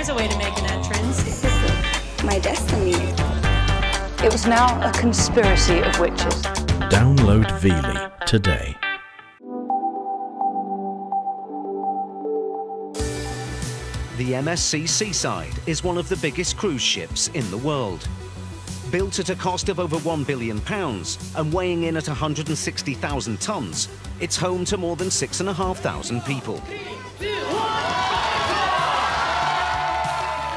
There's a way to make an entrance. This is my destiny. It was now a conspiracy of witches. Download Veely today. The MSC Seaside is one of the biggest cruise ships in the world. Built at a cost of over £1 billion and weighing in at 160,000 tonnes, it's home to more than 6,500 people.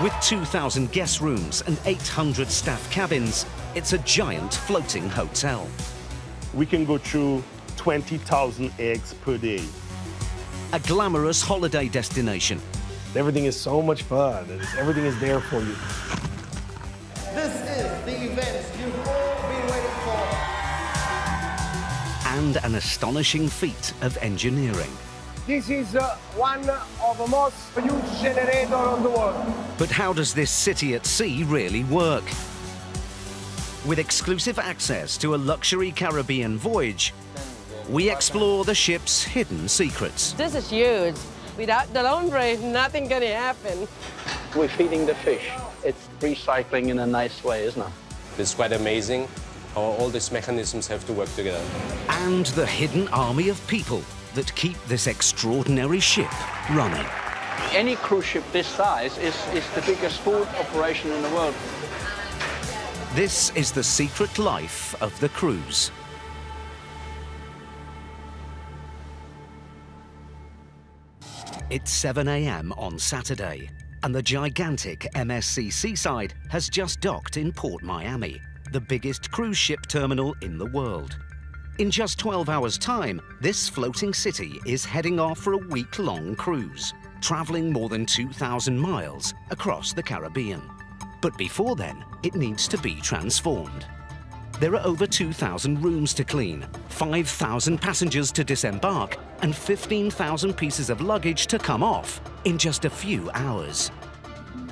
With 2,000 guest rooms and 800 staff cabins, it's a giant floating hotel. We can go through 20,000 eggs per day. A glamorous holiday destination Everything is so much fun, and everything is there for you. This is the event you've all been waiting for. and an astonishing feat of engineering. This is uh, one of the most huge generator of the world. But how does this city at sea really work? With exclusive access to a luxury Caribbean voyage, we explore the ship's hidden secrets. This is huge. Without the laundry, nothing gonna happen. We're feeding the fish. It's recycling in a nice way, isn't it? It's quite amazing how all these mechanisms have to work together. And the hidden army of people that keep this extraordinary ship running. Any cruise ship this size is, is the biggest food operation in the world. This is the secret life of the cruise. It's 7 a.m. on Saturday, and the gigantic MSC Seaside has just docked in Port Miami, the biggest cruise ship terminal in the world. In just 12 hours' time, this floating city is heading off for a week-long cruise, traveling more than 2,000 miles across the Caribbean. But before then, it needs to be transformed. There are over 2,000 rooms to clean, 5,000 passengers to disembark, and 15,000 pieces of luggage to come off in just a few hours.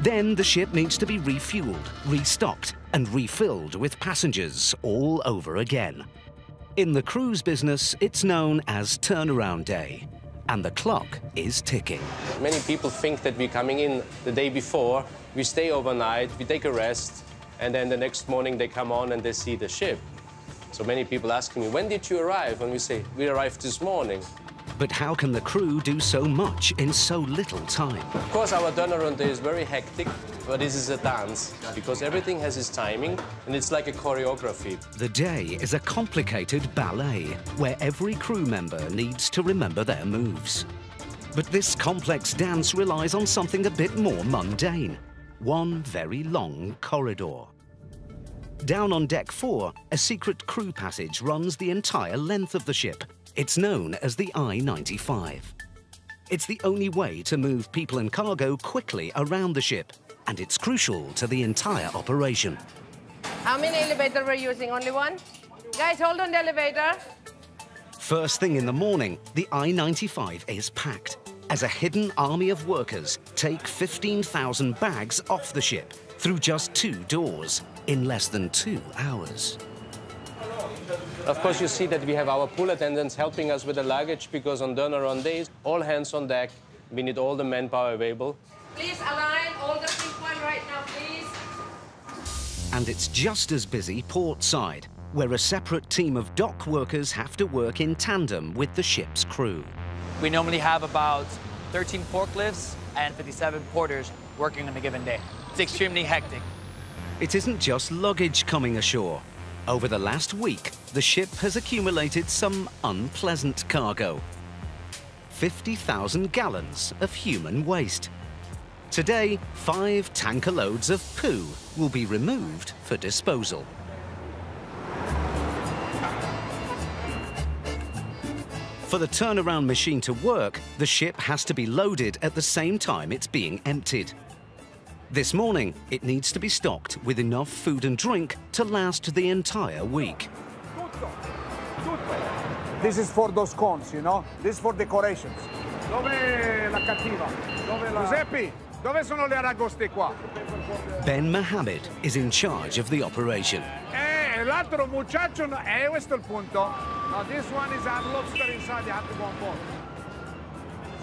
Then the ship needs to be refueled, restocked, and refilled with passengers all over again. In the cruise business, it's known as turnaround day, and the clock is ticking. Many people think that we're coming in the day before, we stay overnight, we take a rest, and then the next morning they come on and they see the ship. So many people ask me, when did you arrive? And we say, we arrived this morning. But how can the crew do so much in so little time? Of course, our turnaround day is very hectic, but this is a dance because everything has its timing and it's like a choreography. The day is a complicated ballet where every crew member needs to remember their moves. But this complex dance relies on something a bit more mundane one very long corridor. Down on deck four, a secret crew passage runs the entire length of the ship. It's known as the I 95. It's the only way to move people and cargo quickly around the ship, and it's crucial to the entire operation. How many elevators we're using? Only one? Guys, hold on the elevator. First thing in the morning, the I 95 is packed as a hidden army of workers take 15,000 bags off the ship through just two doors in less than two hours. Of course, you see that we have our pool attendants helping us with the luggage because on turnaround days, all hands on deck, we need all the manpower available. Please align all the people right now, please. And it's just as busy port side, where a separate team of dock workers have to work in tandem with the ship's crew. We normally have about 13 forklifts and 57 porters working on a given day. It's extremely hectic. It isn't just luggage coming ashore. Over the last week, the ship has accumulated some unpleasant cargo. 50,000 gallons of human waste. Today, five tanker loads of poo will be removed for disposal. For the turnaround machine to work, the ship has to be loaded at the same time it's being emptied. This morning, it needs to be stocked with enough food and drink to last the entire week. This is for those cones, you know? This is for decorations. Dove la cattiva? Dove la... Giuseppe, dove sono le aragoste qua? Ben Mohammed is in charge of the operation. Eh, l'altro muchacho, eh, questo è il punto. Now this one is a lobster inside, you have to go on board.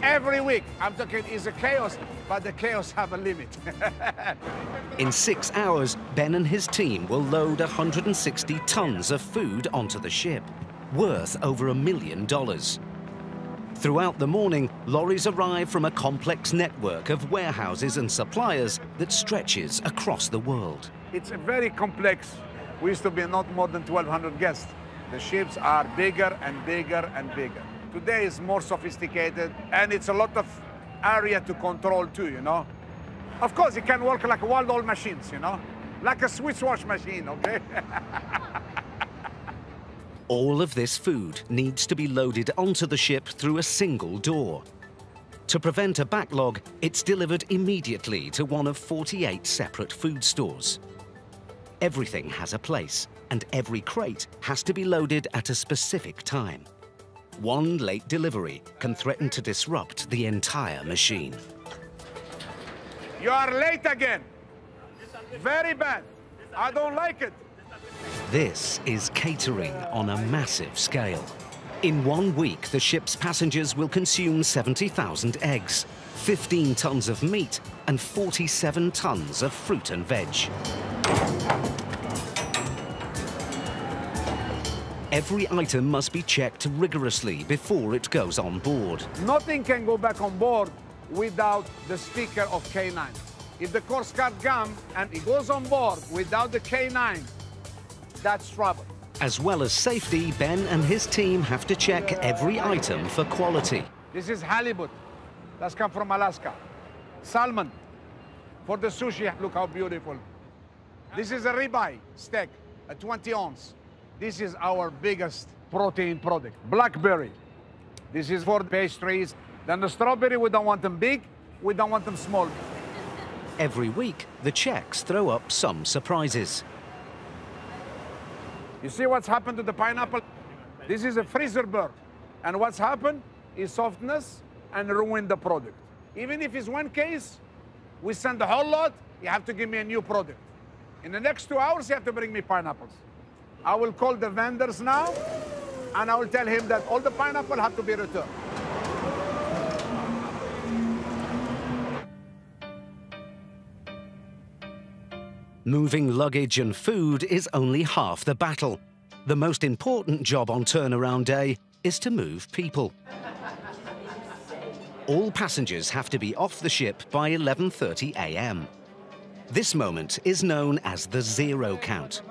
Every week, I'm talking, is a chaos. but the chaos have a limit. In six hours, Ben and his team will load 160 tons of food onto the ship, worth over a million dollars. Throughout the morning, lorries arrive from a complex network of warehouses and suppliers that stretches across the world. It's a very complex. We used to be not more than 1,200 guests. The ships are bigger and bigger and bigger. Today is more sophisticated and it's a lot of area to control too, you know. Of course, it can work like wild old machines, you know, like a Swiss wash machine, okay? All of this food needs to be loaded onto the ship through a single door. To prevent a backlog, it's delivered immediately to one of 48 separate food stores. Everything has a place, and every crate has to be loaded at a specific time. One late delivery can threaten to disrupt the entire machine. You are late again. Very bad. I don't like it. This is catering on a massive scale. In one week, the ship's passengers will consume 70,000 eggs, 15 tons of meat, and 47 tons of fruit and veg. Every item must be checked rigorously before it goes on board. Nothing can go back on board without the sticker of K9. If the Coast Guard come and it goes on board without the K9, that's trouble. As well as safety, Ben and his team have to check every item for quality. This is halibut. That's come from Alaska. Salmon. For the sushi, look how beautiful. This is a ribeye steak, a 20 ounce. This is our biggest protein product. Blackberry. This is for pastries. Then the strawberry, we don't want them big, we don't want them small. Every week, the checks throw up some surprises. You see what's happened to the pineapple? This is a freezer burn. And what's happened is softness and ruin the product. Even if it's one case, we send the whole lot, you have to give me a new product. In the next two hours, you have to bring me pineapples. I will call the vendors now, and I will tell him that all the pineapple have to be returned. Moving luggage and food is only half the battle. The most important job on turnaround day is to move people. All passengers have to be off the ship by 11.30 a.m. This moment is known as the zero count.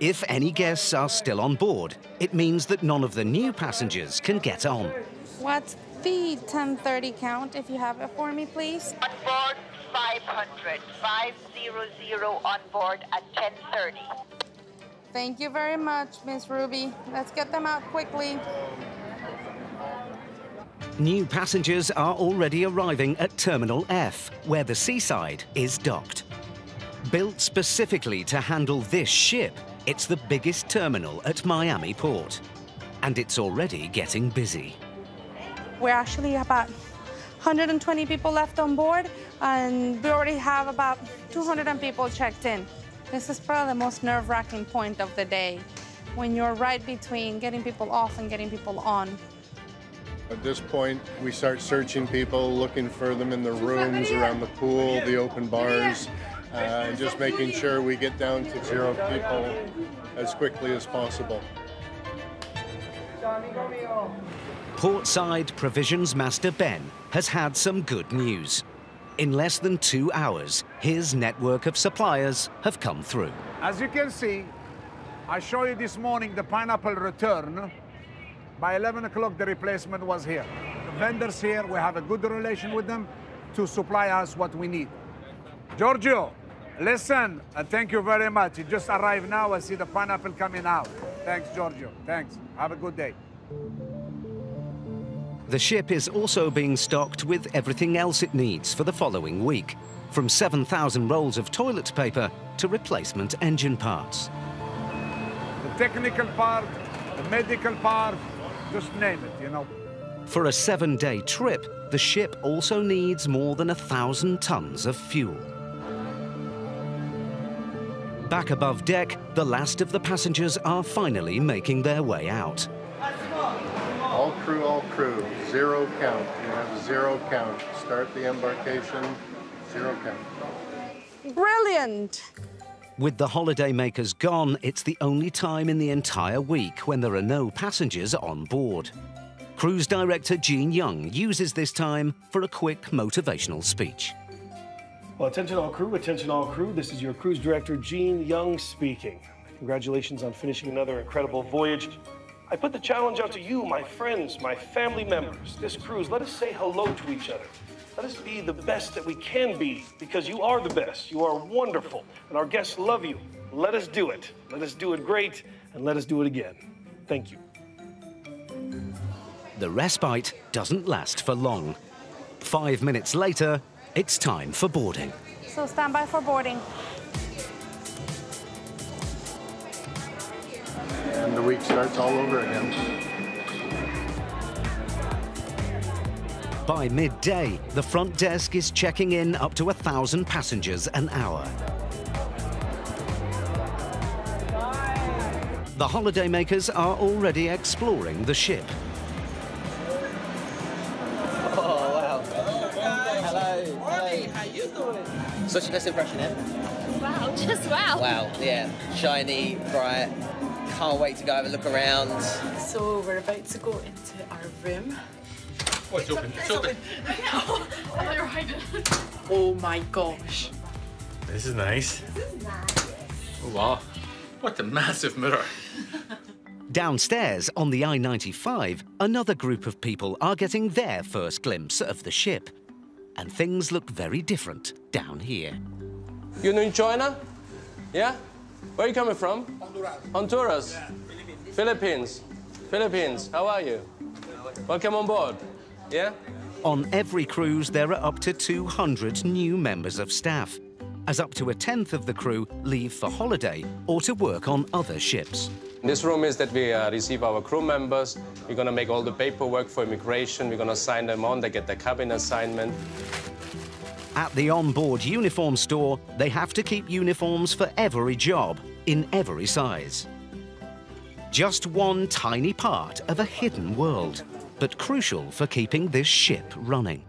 If any guests are still on board, it means that none of the new passengers can get on. What's the 1030 count, if you have it for me, please? On board 500, 500 on board at 1030. Thank you very much, Miss Ruby. Let's get them out quickly. New passengers are already arriving at Terminal F, where the Seaside is docked. Built specifically to handle this ship, it's the biggest terminal at Miami Port. And it's already getting busy. We're actually about 120 people left on board, and we already have about 200 people checked in. This is probably the most nerve-wracking point of the day, when you're right between getting people off and getting people on. At this point, we start searching people, looking for them in the rooms, around the pool, the open bars, Uh, and just making sure we get down to zero people as quickly as possible. Portside Provisions Master Ben has had some good news. In less than two hours, his network of suppliers have come through. As you can see, I show you this morning the pineapple return. By 11 o'clock, the replacement was here. The vendors here, we have a good relation with them to supply us what we need. Giorgio, listen, and thank you very much. It just arrived now. I see the pineapple coming out. Thanks, Giorgio. Thanks. Have a good day. The ship is also being stocked with everything else it needs for the following week, from 7,000 rolls of toilet paper to replacement engine parts. The technical part, the medical part, just name it, you know. For a seven-day trip, the ship also needs more than a thousand tons of fuel. Back above deck, the last of the passengers are finally making their way out. All crew, all crew. Zero count. You have zero count. Start the embarkation, zero count. Brilliant. With the holidaymakers gone, it's the only time in the entire week when there are no passengers on board. Cruise director Gene Young uses this time for a quick motivational speech. Well, attention all crew, attention all crew. This is your cruise director, Gene Young speaking. Congratulations on finishing another incredible voyage. I put the challenge out to you, my friends, my family members. This cruise, let us say hello to each other. Let us be the best that we can be because you are the best. You are wonderful, and our guests love you. Let us do it. Let us do it great, and let us do it again. Thank you. The respite doesn't last for long. Five minutes later, it's time for boarding. So stand by for boarding. And the week starts all over again. By midday, the front desk is checking in up to a thousand passengers an hour. The holidaymakers are already exploring the ship. Such a nice impression, eh? Wow, just wow. Wow, yeah. Shiny, bright. Can't wait to go have a look around. So we're about to go into our room. Oh, it's open. It's open. oh, you're hiding. Oh my gosh. This is nice. This is nice. Oh, wow. What a massive mirror. Downstairs on the I 95, another group of people are getting their first glimpse of the ship. And things look very different down here. You know in China? Yeah? Where are you coming from? Honduras. Honduras? Yeah, Philippines. Philippines. How are you? Welcome on board. Yeah? On every cruise, there are up to 200 new members of staff, as up to a tenth of the crew leave for holiday or to work on other ships. This room is that we uh, receive our crew members. We're going to make all the paperwork for immigration. We're going to sign them on. They get their cabin assignment. At the onboard uniform store, they have to keep uniforms for every job, in every size. Just one tiny part of a hidden world, but crucial for keeping this ship running.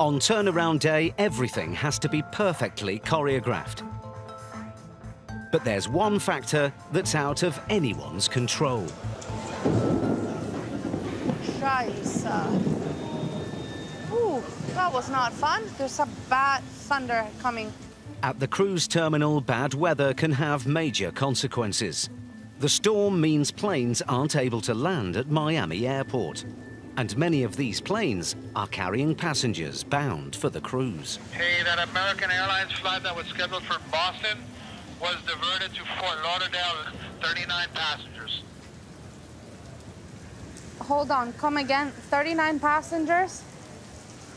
On turnaround day, everything has to be perfectly choreographed. But there's one factor that's out of anyone's control. Scheiße. Ooh, that was not fun. There's a bad thunder coming. At the cruise terminal, bad weather can have major consequences. The storm means planes aren't able to land at Miami Airport. And many of these planes are carrying passengers bound for the cruise. Hey, that American Airlines flight that was scheduled for Boston was diverted to Fort Lauderdale, 39 passengers. Hold on, come again. 39 passengers?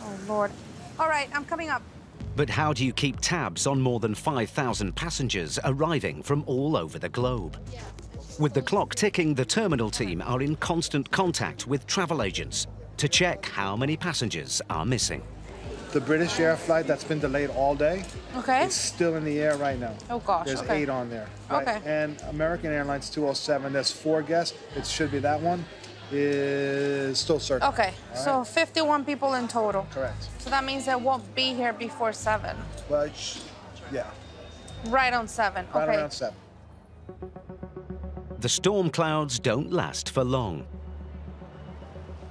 Oh, Lord. All right, I'm coming up. But how do you keep tabs on more than 5,000 passengers arriving from all over the globe? With the clock ticking, the terminal team are in constant contact with travel agents to check how many passengers are missing. The British Air flight that's been delayed all day. Okay. It's still in the air right now. Oh gosh. There's okay. eight on there. Okay. And American Airlines 207, there's four guests. It should be that one. Is still searching. Okay, All so 51 people in total. Correct. So that means they won't be here before 7. But sh- yeah, Right on 7. right okay. around seven. The storm clouds don't last for long.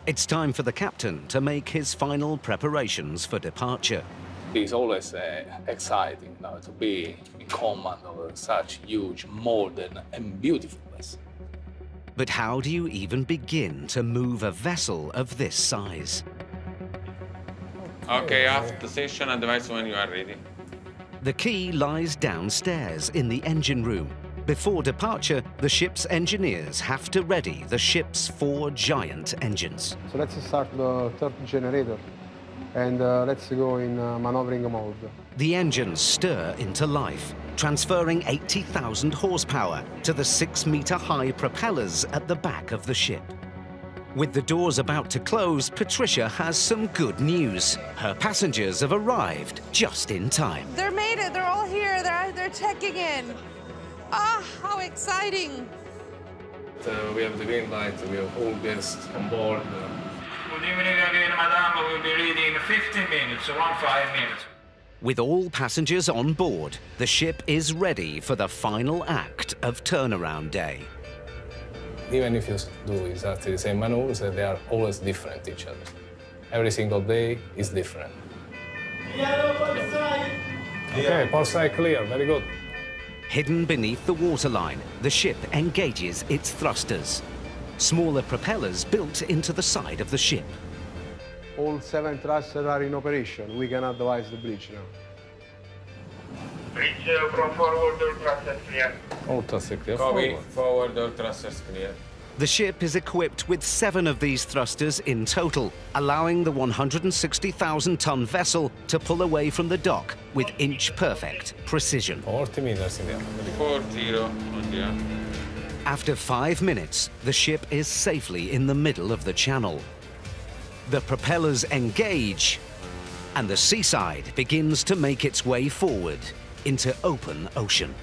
It's time for the captain to make his final preparations for departure. It's always uh, exciting you know, to be in command of such huge, modern, and beautiful vessel. But how do you even begin to move a vessel of this size? Okay, after station advise when you are ready. The key lies downstairs in the engine room. Before departure, the ship's engineers have to ready the ship's four giant engines. So let's start the third generator and uh, let's go in uh, maneuvering mode. The engines stir into life, transferring 80,000 horsepower to the six-meter high propellers at the back of the ship. With the doors about to close, Patricia has some good news. Her passengers have arrived just in time. They're made it. They're all here. They're, they're checking in. Ah, how exciting. uh, we have the green light, we have all guests on board. Good evening again, madam. We'll be ready 15 minutes, around 5 minutes. With all passengers on board, the ship is ready for the final act of turnaround day. Even if you do exactly the same maneuvers, they are always different each other. Every single day is different. Okay, port side clear, very good. Hidden beneath the waterline, the ship engages its thrusters. Smaller propellers built into the side of the ship. All seven thrusters are in operation. We can advise the bridge now. Bridge uh, from forward, door thrusters clear. All thrusters clear. Copy. Forward. Forward, thrusters clear. The ship is equipped with seven of these thrusters in total, allowing the 160,000-ton vessel to pull away from the dock with inch-perfect precision. 40 meters in the air. 40 on the air. After five minutes, the ship is safely in the middle of the channel. The propellers engage, and the seaside begins to make its way forward into open ocean.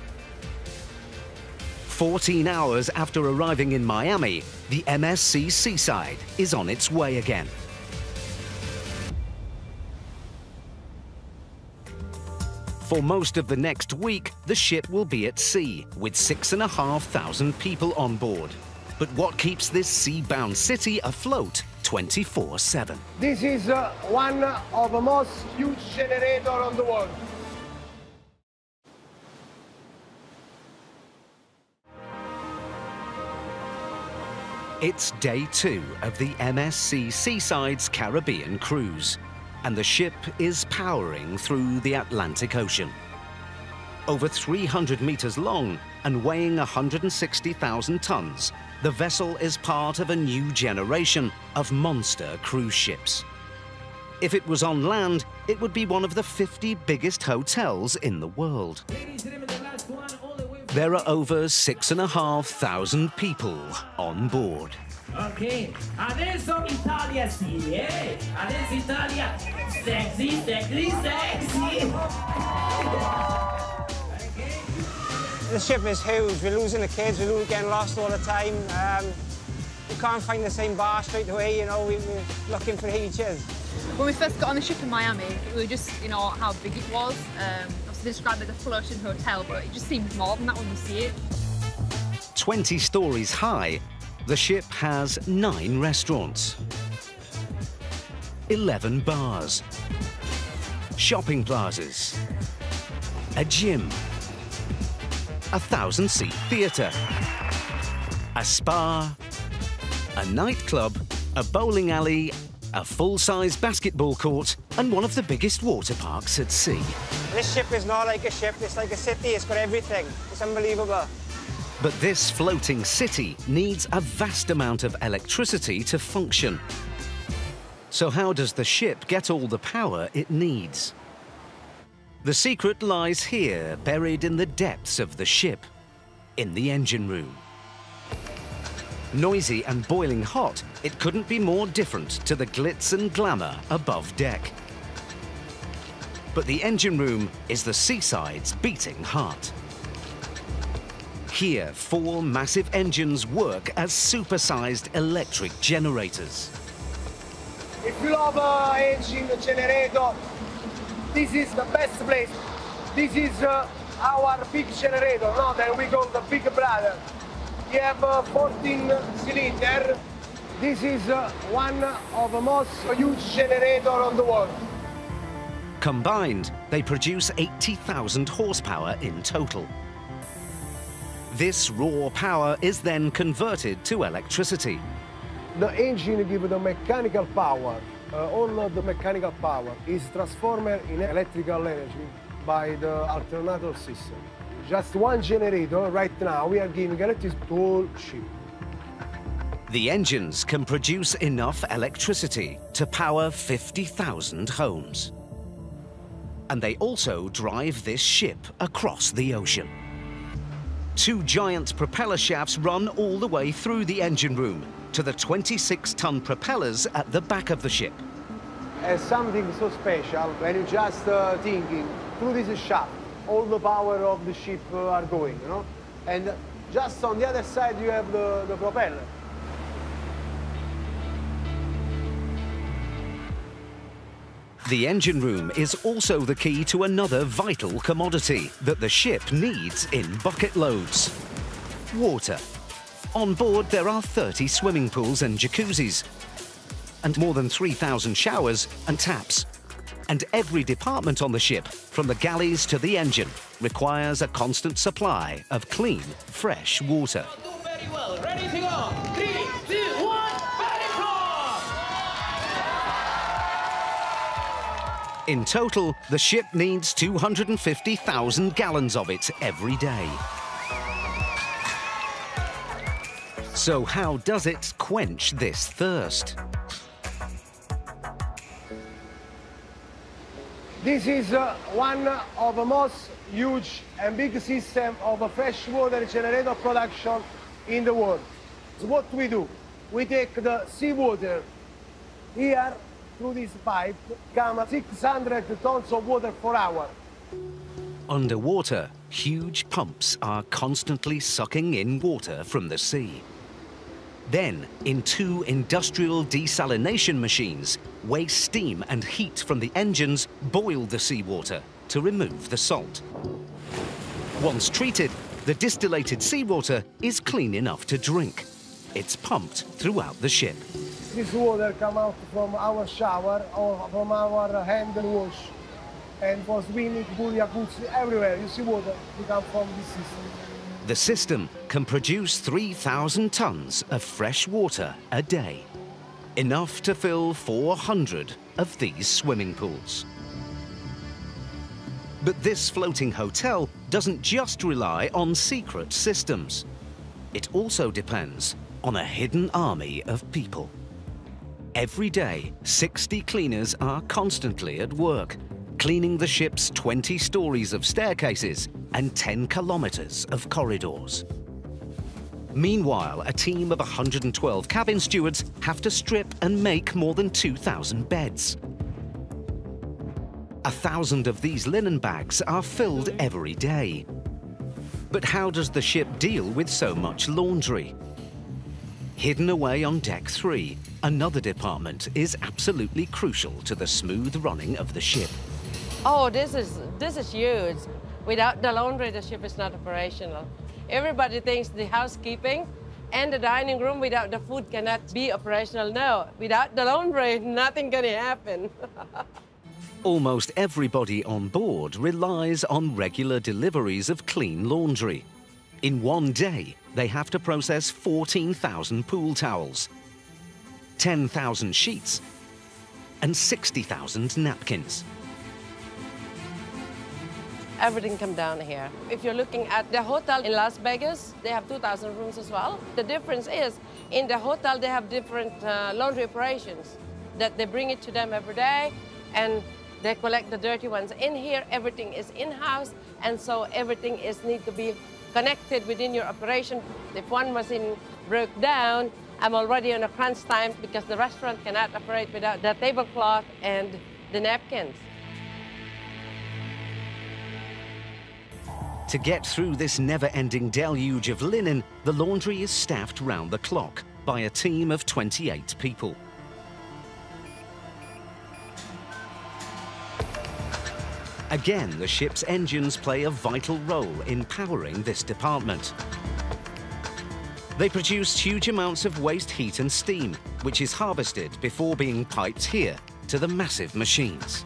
14 hours after arriving in Miami, the MSC Seaside is on its way again. For most of the next week, the ship will be at sea, with 6,500 people on board. But what keeps this sea-bound city afloat 24-7? This is uh, one of the most huge generator on the world. It's day two of the MSC Seaside's Caribbean cruise, and the ship is powering through the Atlantic Ocean. Over 300 meters long and weighing 160,000 tons, the vessel is part of a new generation of monster cruise ships. If it was on land, it would be one of the 50 biggest hotels in the world. There are over 6,500 people on board. Ok, adesso Italia sì, eh? Adesso Italia sexy, sexy, sexy. The ship is huge. We're losing the kids. We're getting lost all the time. Um, we can't find the same bar straight away. You know, we, we're looking for ages. When we first got on the ship in Miami, we were just, you know, how big it was. Um, obviously they described it as a floating hotel, but it just seemed more than that when we see it. 20 stories high, the ship has nine restaurants, 11 bars, shopping plazas, a gym, a thousand-seat theatre, a spa, a nightclub, a bowling alley, a full-size basketball court, and one of the biggest water parks at sea. This ship is not like a ship. It's like a city. It's got everything. It's unbelievable. But this floating city needs a vast amount of electricity to function. So how does the ship get all the power it needs? The secret lies here, buried in the depths of the ship, in the engine room. Noisy and boiling hot, it couldn't be more different to the glitz and glamour above deck. But the engine room is the seaside's beating heart. Here, four massive engines work as supersized electric generators. If you love uh, engine generator, this is the best place. This is uh, our big generator, no? That we call the Big Brother. We have uh, 14 cylinder. This is uh, one of the most huge generator on the world. Combined, they produce 80,000 horsepower in total. This raw power is then converted to electricity. The engine gives the mechanical power. Uh, all of the mechanical power is transformed in electrical energy by the alternator system. Just one generator right now, we are giving electricity to whole ship. The engines can produce enough electricity to power 50,000 homes. And they also drive this ship across the ocean. Two giant propeller shafts run all the way through the engine room to the 26-ton propellers at the back of the ship. As something so special when you're just uh, thinking through this shaft, all the power of the ship uh, are going, you know? And Just on the other side, you have the, the propeller. The engine room is also the key to another vital commodity that the ship needs in bucket loads. Water. On board, there are 30 swimming pools and jacuzzis, and more than 3,000 showers and taps. And every department on the ship, from the galleys to the engine, requires a constant supply of clean, fresh water. Well. Ready to go. In total, the ship needs 250,000 gallons of it every day. So how does it quench this thirst? This is uh, one of the most huge and big system of freshwater generator production in the world. So what we do, we take the seawater here through this pipe, come 600 tons of water per hour. Underwater, huge pumps are constantly sucking in water from the sea. Then, in two industrial desalination machines, waste steam and heat from the engines boil the seawater to remove the salt. Once treated, the distillated seawater is clean enough to drink. It's pumped throughout the ship. This water come out from our shower or from our hand wash. And for swimming, pool, jacuzzi, everywhere you see water, come from this system. The system can produce 3,000 tons of fresh water a day, enough to fill 400 of these swimming pools. But this floating hotel doesn't just rely on secret systems. It also depends on a hidden army of people. Every day, 60 cleaners are constantly at work, cleaning the ship's 20 stories of staircases and 10 kilometers of corridors. Meanwhile, a team of 112 cabin stewards have to strip and make more than 2,000 beds. A thousand of these linen bags are filled every day. But how does the ship deal with so much laundry? Hidden away on deck three, another department is absolutely crucial to the smooth running of the ship. Oh, this is this is huge. Without the laundry, the ship is not operational. Everybody thinks the housekeeping and the dining room without the food cannot be operational. No, without the laundry, nothing can happen. Almost everybody on board relies on regular deliveries of clean laundry. In one day, they have to process 14,000 pool towels, 10,000 sheets, and 60,000 napkins everything come down here. If you're looking at the hotel in Las Vegas, they have 2,000 rooms as well. The difference is in the hotel, they have different uh, laundry operations that they bring it to them every day and they collect the dirty ones. In here, everything is in-house and so everything is need to be connected within your operation. If one machine broke down, I'm already on a crunch time because the restaurant cannot operate without the tablecloth and the napkins. To get through this never-ending deluge of linen, the laundry is staffed round the clock by a team of 28 people. Again, the ship's engines play a vital role in powering this department. They produce huge amounts of waste heat and steam, which is harvested before being piped here to the massive machines.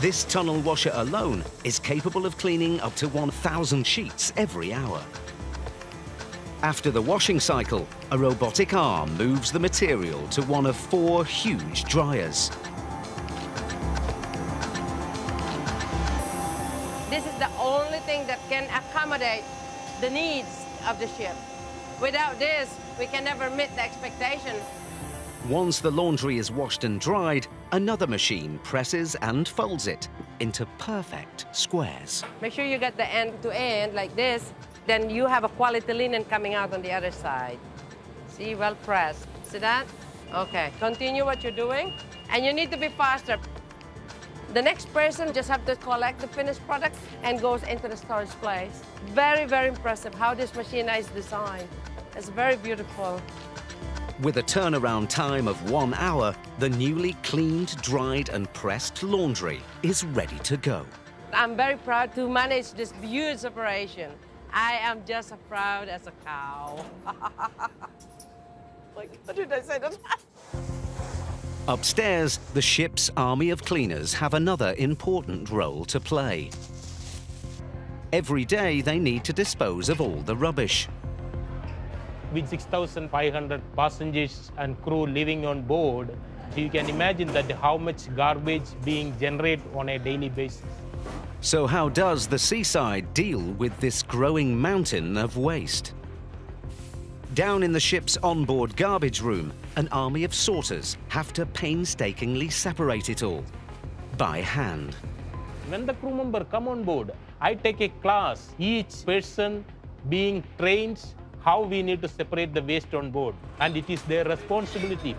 This tunnel washer alone is capable of cleaning up to 1,000 sheets every hour. After the washing cycle, a robotic arm moves the material to one of four huge dryers. This is the only thing that can accommodate the needs of the ship. Without this, we can never meet the expectation. Once the laundry is washed and dried, another machine presses and folds it into perfect squares. Make sure you get the end to end like this, then you have a quality linen coming out on the other side. See, well pressed. See that? Okay, continue what you're doing. And you need to be faster. The next person just have to collect the finished product and goes into the storage place. Very, very impressive how this machine is designed. It's very beautiful. With a turnaround time of one hour, the newly cleaned, dried and pressed laundry is ready to go. I'm very proud to manage this huge operation. I am just as proud as a cow. like, what did I say that? Upstairs, the ship's army of cleaners have another important role to play. Every day, they need to dispose of all the rubbish. With 6,500 passengers and crew living on board, you can imagine that how much garbage being generated on a daily basis. So how does the seaside deal with this growing mountain of waste? Down in the ship's onboard garbage room, an army of sorters have to painstakingly separate it all by hand. When the crew member come on board, I take a class, each person being trained how we need to separate the waste on board, and it is their responsibility.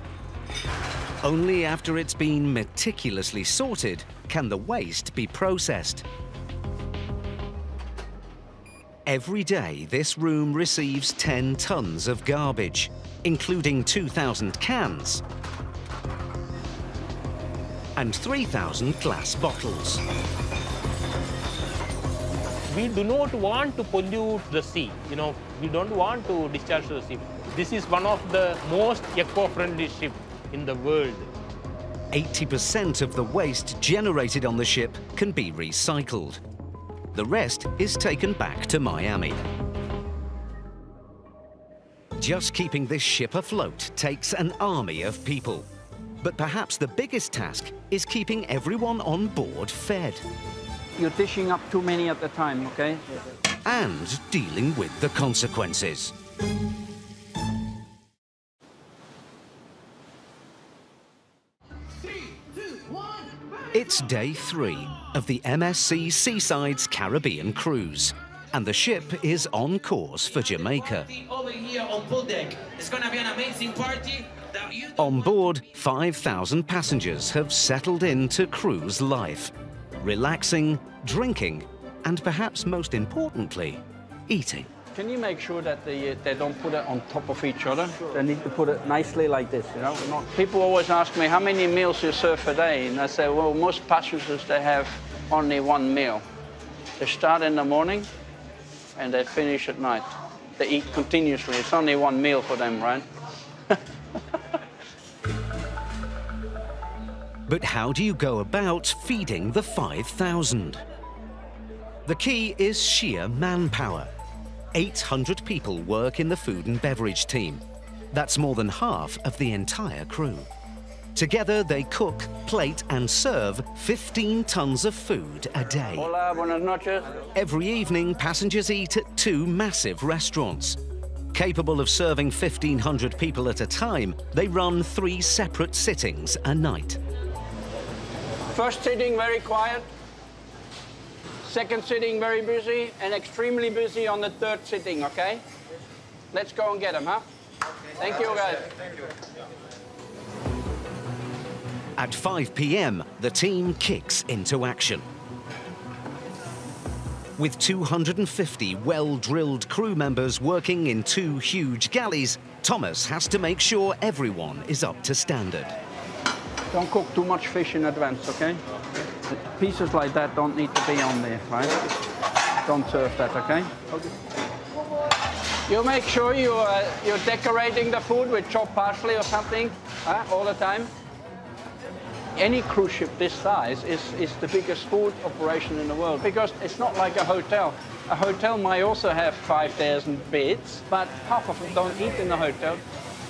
Only after it's been meticulously sorted can the waste be processed. Every day, this room receives 10 tons of garbage, including 2,000 cans and 3,000 glass bottles. We do not want to pollute the sea. You know, we don't want to discharge the sea. This is one of the most eco-friendly ships in the world. 80% of the waste generated on the ship can be recycled. The rest is taken back to Miami. Just keeping this ship afloat takes an army of people. But perhaps the biggest task is keeping everyone on board fed. You're dishing up too many at a time, okay? And dealing with the consequences. It's day three of the MSC Seaside's Caribbean cruise, and the ship is on course for Jamaica. On board, 5,000 passengers have settled into cruise life, relaxing, drinking, and perhaps most importantly, eating. Can you make sure that they, uh, they don't put it on top of each other? They need to put it nicely like this, you know? Not, people always ask me, how many meals you serve a day? And I say, well, most passengers, they have only one meal. They start in the morning and they finish at night. They eat continuously. It's only one meal for them, right? But how do you go about feeding the 5,000? The key is sheer manpower. 800 people work in the food and beverage team. That's more than half of the entire crew. Together, they cook, plate, and serve 15 tons of food a day. Hola, buenas noches. Every evening, passengers eat at two massive restaurants. Capable of serving 1,500 people at a time, they run three separate sittings a night. First sitting, very quiet. Second sitting, very busy. And extremely busy on the third sitting, okay? Let's go and get them, huh? Thank you, guys. At 5 p.m., the team kicks into action. With 250 well-drilled crew members working in two huge galleys, Thomas has to make sure everyone is up to standard. Don't cook too much fish in advance, okay? Pieces like that don't need to be on there, right? Don't serve that, okay? Okay. You make sure you, uh, you're decorating the food with chopped parsley or something all the time. Any cruise ship this size is, is the biggest food operation in the world because it's not like a hotel. A hotel might also have 5,000 beds, but half of them don't eat in the hotel.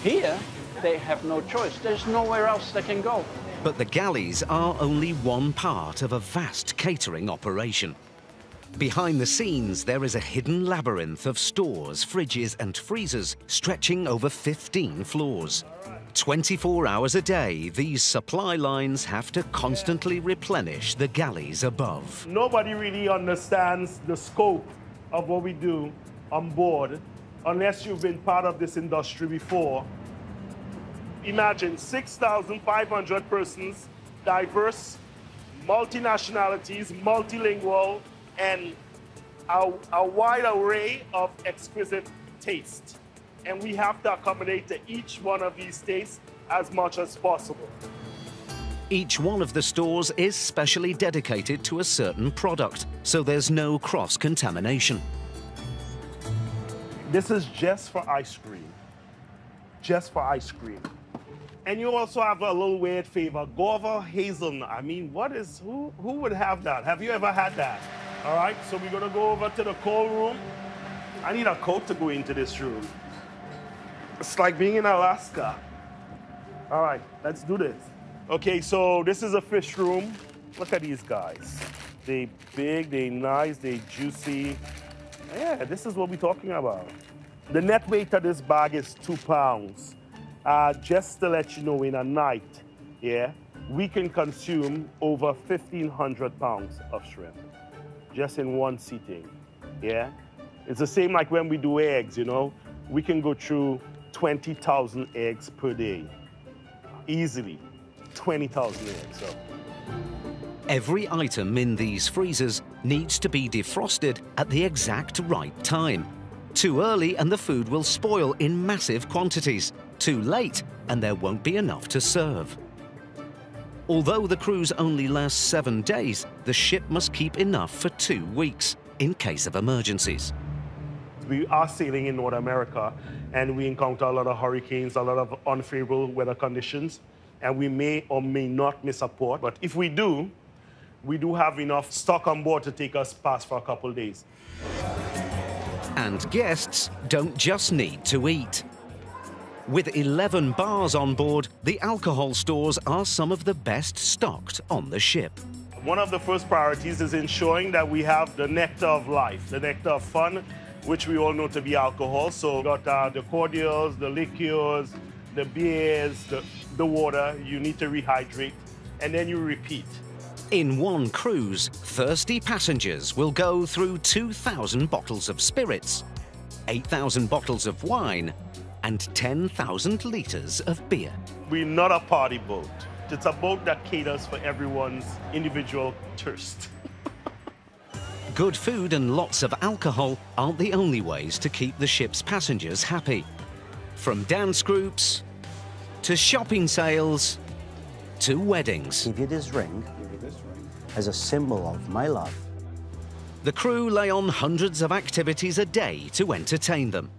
Here, they have no choice. There's nowhere else they can go. But the galleys are only one part of a vast catering operation. Behind the scenes, there is a hidden labyrinth of stores, fridges and freezers stretching over 15 floors. 24 hours a day, these supply lines have to constantly replenish the galleys above. Nobody really understands the scope of what we do on board unless you've been part of this industry before. Imagine 6,500 persons, diverse, multi-nationalities, multilingual, and a, a wide array of exquisite taste. And we have to accommodate to each one of these tastes as much as possible. Each one of the stores is specially dedicated to a certain product, so there's no cross-contamination. This is just for ice cream. Just for ice cream. And you also have a little weird flavor, guava hazelnut. I mean, what is, who, who would have that? Have you ever had that? All right, so we're gonna go over to the cold room. I need a coat to go into this room. It's like being in Alaska. All right, let's do this. Okay, so this is a fish room. Look at these guys. They big, they nice, they juicy. Yeah, this is what we're talking about. The net weight of this bag is two pounds. Uh, just to let you know, in a night, yeah, we can consume over 1,500 pounds of shrimp just in one sitting, yeah? It's the same like when we do eggs, you know? We can go through 20,000 eggs per day, easily, 20,000 eggs. So. Every item in these freezers needs to be defrosted at the exact right time. Too early and the food will spoil in massive quantities. Too late and there won't be enough to serve. Although the cruise only lasts seven days, the ship must keep enough for two weeks in case of emergencies. We are sailing in North America and we encounter a lot of hurricanes, a lot of unfavorable weather conditions, and we may or may not miss a port. But if we do, we do have enough stock on board to take us past for a couple days. And guests don't just need to eat. With 11 bars on board, the alcohol stores are some of the best stocked on the ship. One of the first priorities is ensuring that we have the nectar of life, the nectar of fun, which we all know to be alcohol. So we got uh, the cordials, the liqueurs, the beers, the, the water. You need to rehydrate, and then you repeat. In one cruise, thirsty passengers will go through 2,000 bottles of spirits, 8,000 bottles of wine, and 10,000 litres of beer. We're not a party boat. It's a boat that caters for everyone's individual thirst. Good food and lots of alcohol aren't the only ways to keep the ship's passengers happy. From dance groups, to shopping sales, to weddings. Give you this ring as a symbol of my love. The crew lay on hundreds of activities a day to entertain them.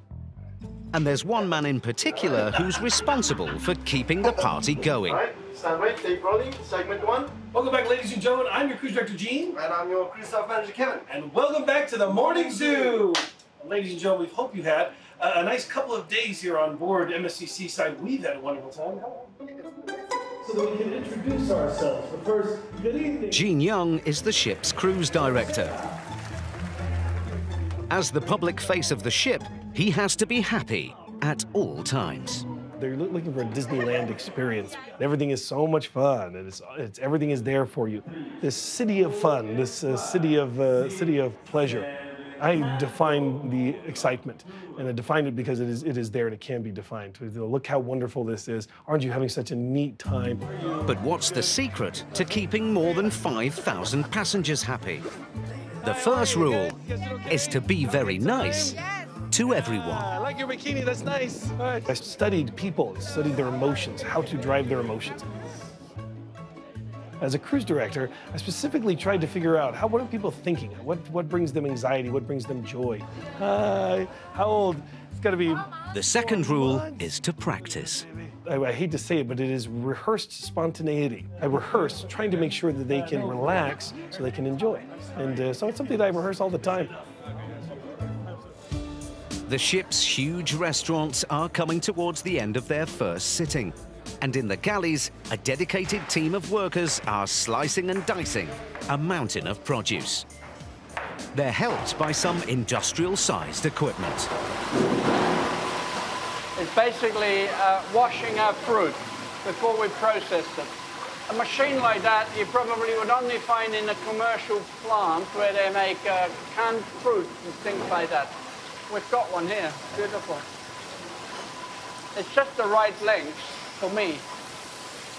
And there's one man in particular who's responsible for keeping the party going. All right, stand right, take rolling, segment one. Welcome back, ladies and gentlemen. I'm your cruise director, Gene. And I'm your cruise staff manager, Kevin. And welcome back to the Morning Zoo. Ladies and gentlemen, we hope you had a, a nice couple of days here on board MSC Seaside. We've had a wonderful time. So that we can introduce ourselves. But first, good evening. Gene Young is the ship's cruise director. As the public face of the ship, he has to be happy at all times. They're looking for a Disneyland experience. Everything is so much fun, and it's, it's everything is there for you. This city of fun, this uh, city of uh, city of pleasure. I define the excitement, and I define it because it is it is there and it can be defined. Look how wonderful this is! Aren't you having such a neat time? But what's the secret to keeping more than 5,000 passengers happy? The first rule is to be very nice to everyone. I like your bikini. That's nice. All right. I studied people, studied their emotions, how to drive their emotions. As a cruise director, I specifically tried to figure out how what are people thinking? What what brings them anxiety? What brings them joy? Hi, how old? It's got to be. The second rule is to practice. I, I hate to say it, but it is rehearsed spontaneity. I rehearse trying to make sure that they can relax so they can enjoy. And uh, so it's something that I rehearse all the time. The ship's huge restaurants are coming towards the end of their first sitting. And in the galleys, a dedicated team of workers are slicing and dicing a mountain of produce. They're helped by some industrial-sized equipment. It's basically uh, washing our fruit before we process it. A machine like that you probably would only find in a commercial plant where they make uh, canned fruit and things like that. We've got one here, beautiful. It's just the right length for me.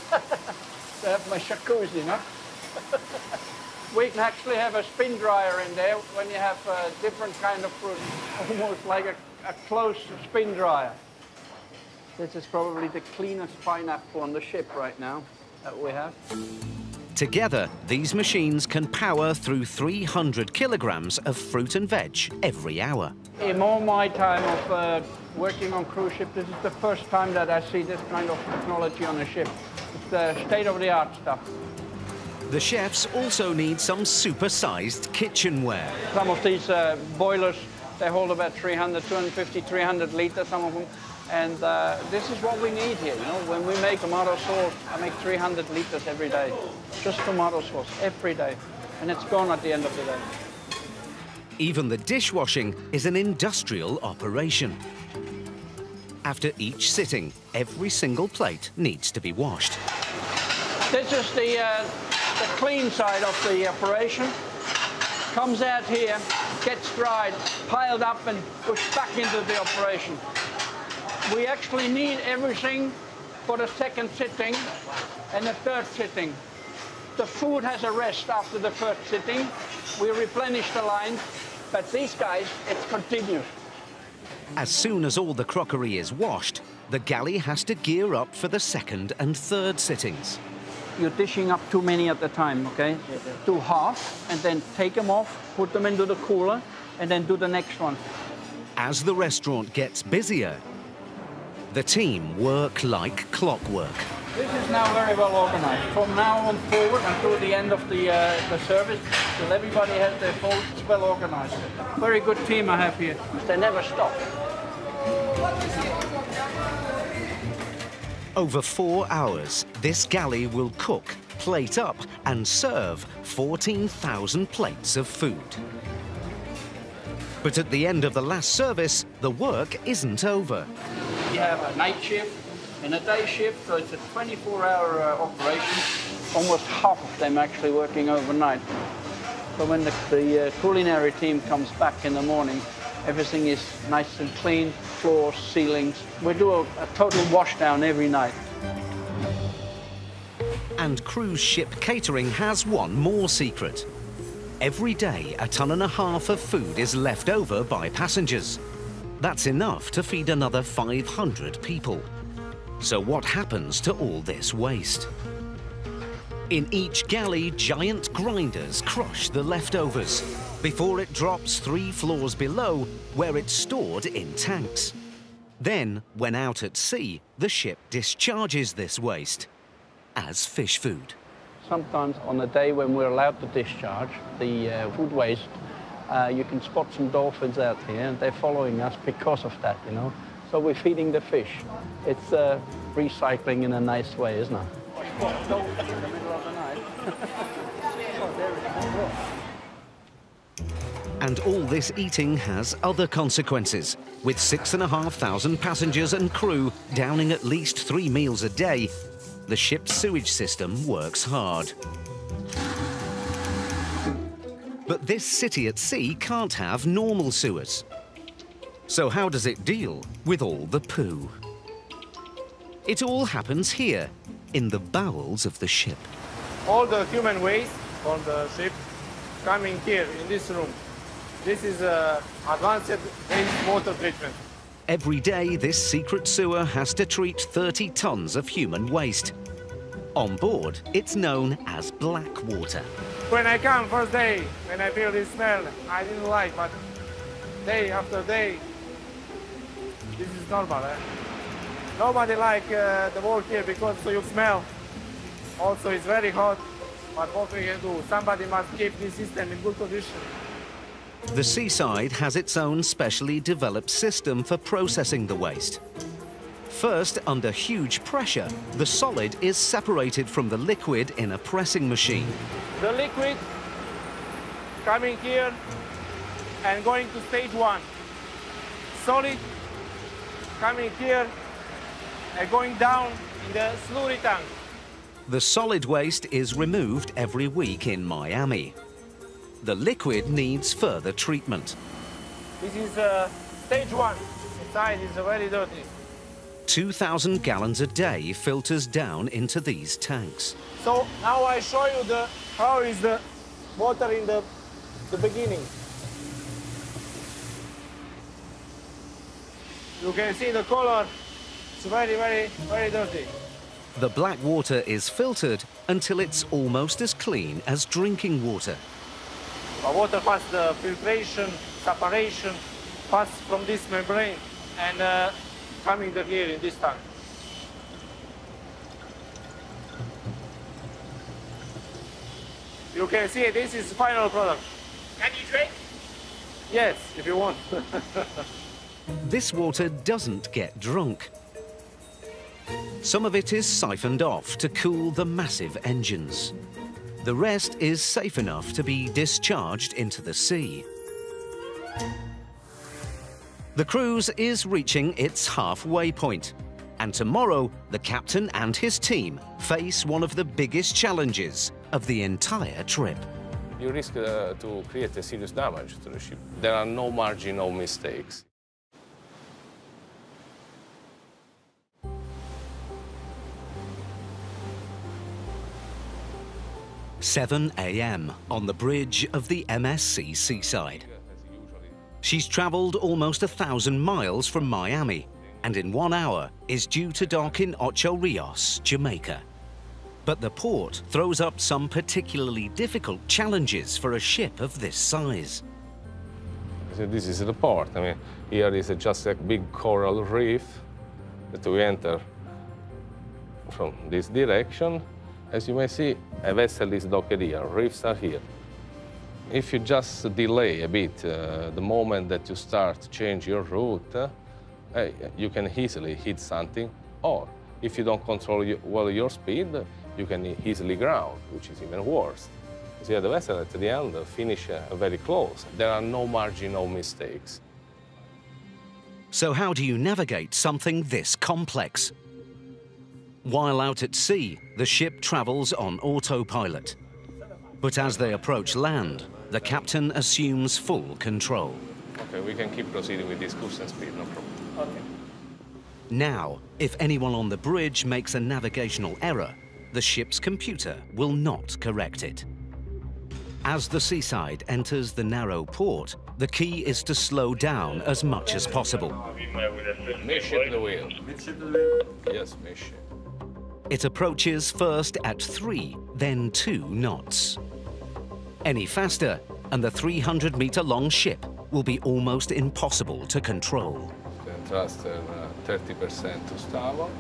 to have my jacuzzi, no? we can actually have a spin dryer in there when you have a different kind of fruit, almost like a, a closed spin dryer. This is probably the cleanest pineapple on the ship right now that we have. Together, these machines can power through 300 kilograms of fruit and veg every hour. In all my time of uh, working on cruise ship, this is the first time that I see this kind of technology on a ship. It's the state-of-the-art stuff. The chefs also need some super-sized kitchenware. Some of these uh, boilers, they hold about 300, 250, 300 liters, some of them. And uh, this is what we need here, you know. When we make tomato sauce, I make 300 liters every day. Just tomato sauce, every day. And it's gone at the end of the day. Even the dishwashing is an industrial operation. After each sitting, every single plate needs to be washed. This is the, uh, the clean side of the operation. Comes out here, gets dried, piled up and pushed back into the operation. We actually need everything for the second sitting and the third sitting. The food has a rest after the first sitting. We replenish the line, but these guys, it's continuous. As soon as all the crockery is washed, the galley has to gear up for the second and third sittings. You're dishing up too many at the time, okay? Do half, and then take them off, put them into the cooler, and then do the next one. As the restaurant gets busier, the team work like clockwork. This is now very well organized. From now on forward until the end of the, uh, the service, till everybody has their fault, it's well organized. Very good team I have here. They never stop. Over four hours, this galley will cook, plate up and serve 14,000 plates of food. But at the end of the last service, the work isn't over. We have a night shift and a day shift, so it's a 24-hour uh, operation. Almost half of them actually working overnight. So when the, the uh, culinary team comes back in the morning, everything is nice and clean, floors, ceilings. We do a, a total washdown every night. And cruise ship catering has one more secret. Every day, a ton and a half of food is left over by passengers. That's enough to feed another 500 people. So what happens to all this waste? In each galley, giant grinders crush the leftovers before it drops three floors below where it's stored in tanks. Then, when out at sea, the ship discharges this waste as fish food. Sometimes on a day when we're allowed to discharge the uh, food waste, uh, you can spot some dolphins out here and they're following us because of that, you know. So we're feeding the fish. It's uh, recycling in a nice way, isn't it? And all this eating has other consequences. With six and a half thousand passengers and crew downing at least three meals a day, the ship's sewage system works hard. But this city at sea can't have normal sewers. So how does it deal with all the poo? It all happens here, in the bowels of the ship. All the human waste on the ship coming here in this room. This is uh, advanced wastewater treatment. Every day, this secret sewer has to treat 30 tons of human waste. On board, it's known as black water. When I come first day, when I feel this smell, I didn't like, but day after day, this is normal. Eh? Nobody like uh, the work here because you smell. Also, it's very hot, but what we can do? Somebody must keep this system in good condition. The seaside has its own specially developed system for processing the waste. First, under huge pressure, the solid is separated from the liquid in a pressing machine. The liquid coming here and going to stage one. Solid coming here and going down in the slurry tank. The solid waste is removed every week in Miami. The liquid needs further treatment. This is uh, stage one. Is very dirty. 2,000 gallons a day filters down into these tanks. So now I show you the how is the water in the the beginning. You can see the color. It's very, very, very dirty. The black water is filtered until it's almost as clean as drinking water. The water pass the filtration, separation, pass from this membrane and uh, coming to here in this tank. You can see this is final product. Can you drink? Yes, if you want. This water doesn't get drunk. Some of it is siphoned off to cool the massive engines. The rest is safe enough to be discharged into the sea. The cruise is reaching its halfway point, and tomorrow the captain and his team face one of the biggest challenges of the entire trip. You risk uh, to create a serious damage to the ship. There are no marginal mistakes. 7 a.m. on the bridge of the MSC Seaside. She's travelled almost a thousand miles from Miami and in one hour is due to dock in Ocho Rios, Jamaica. But the port throws up some particularly difficult challenges for a ship of this size. This is the port. I mean, here is just a big coral reef that we enter from this direction. As you may see, a vessel is docked here, reefs are here. If you just delay a bit uh, the moment that you start to change your route, uh, you can easily hit something, or if you don't control well your speed, you can easily ground, which is even worse. So yeah, the vessel at the end finish uh, very close. There are no marginal mistakes. So how do you navigate something this complex? While out at sea, the ship travels on autopilot. But as they approach land, the captain assumes full control. Okay, we can keep proceeding with this course speed, no problem. Okay. Now, if anyone on the bridge makes a navigational error, the ship's computer will not correct it. As the seaside enters the narrow port, the key is to slow down as much as possible. Midship the wheel. Yes, midship. It approaches first at three, then two knots. Any faster, and the 300 meter long ship will be almost impossible to control. Thrust 30% uh, to starboard.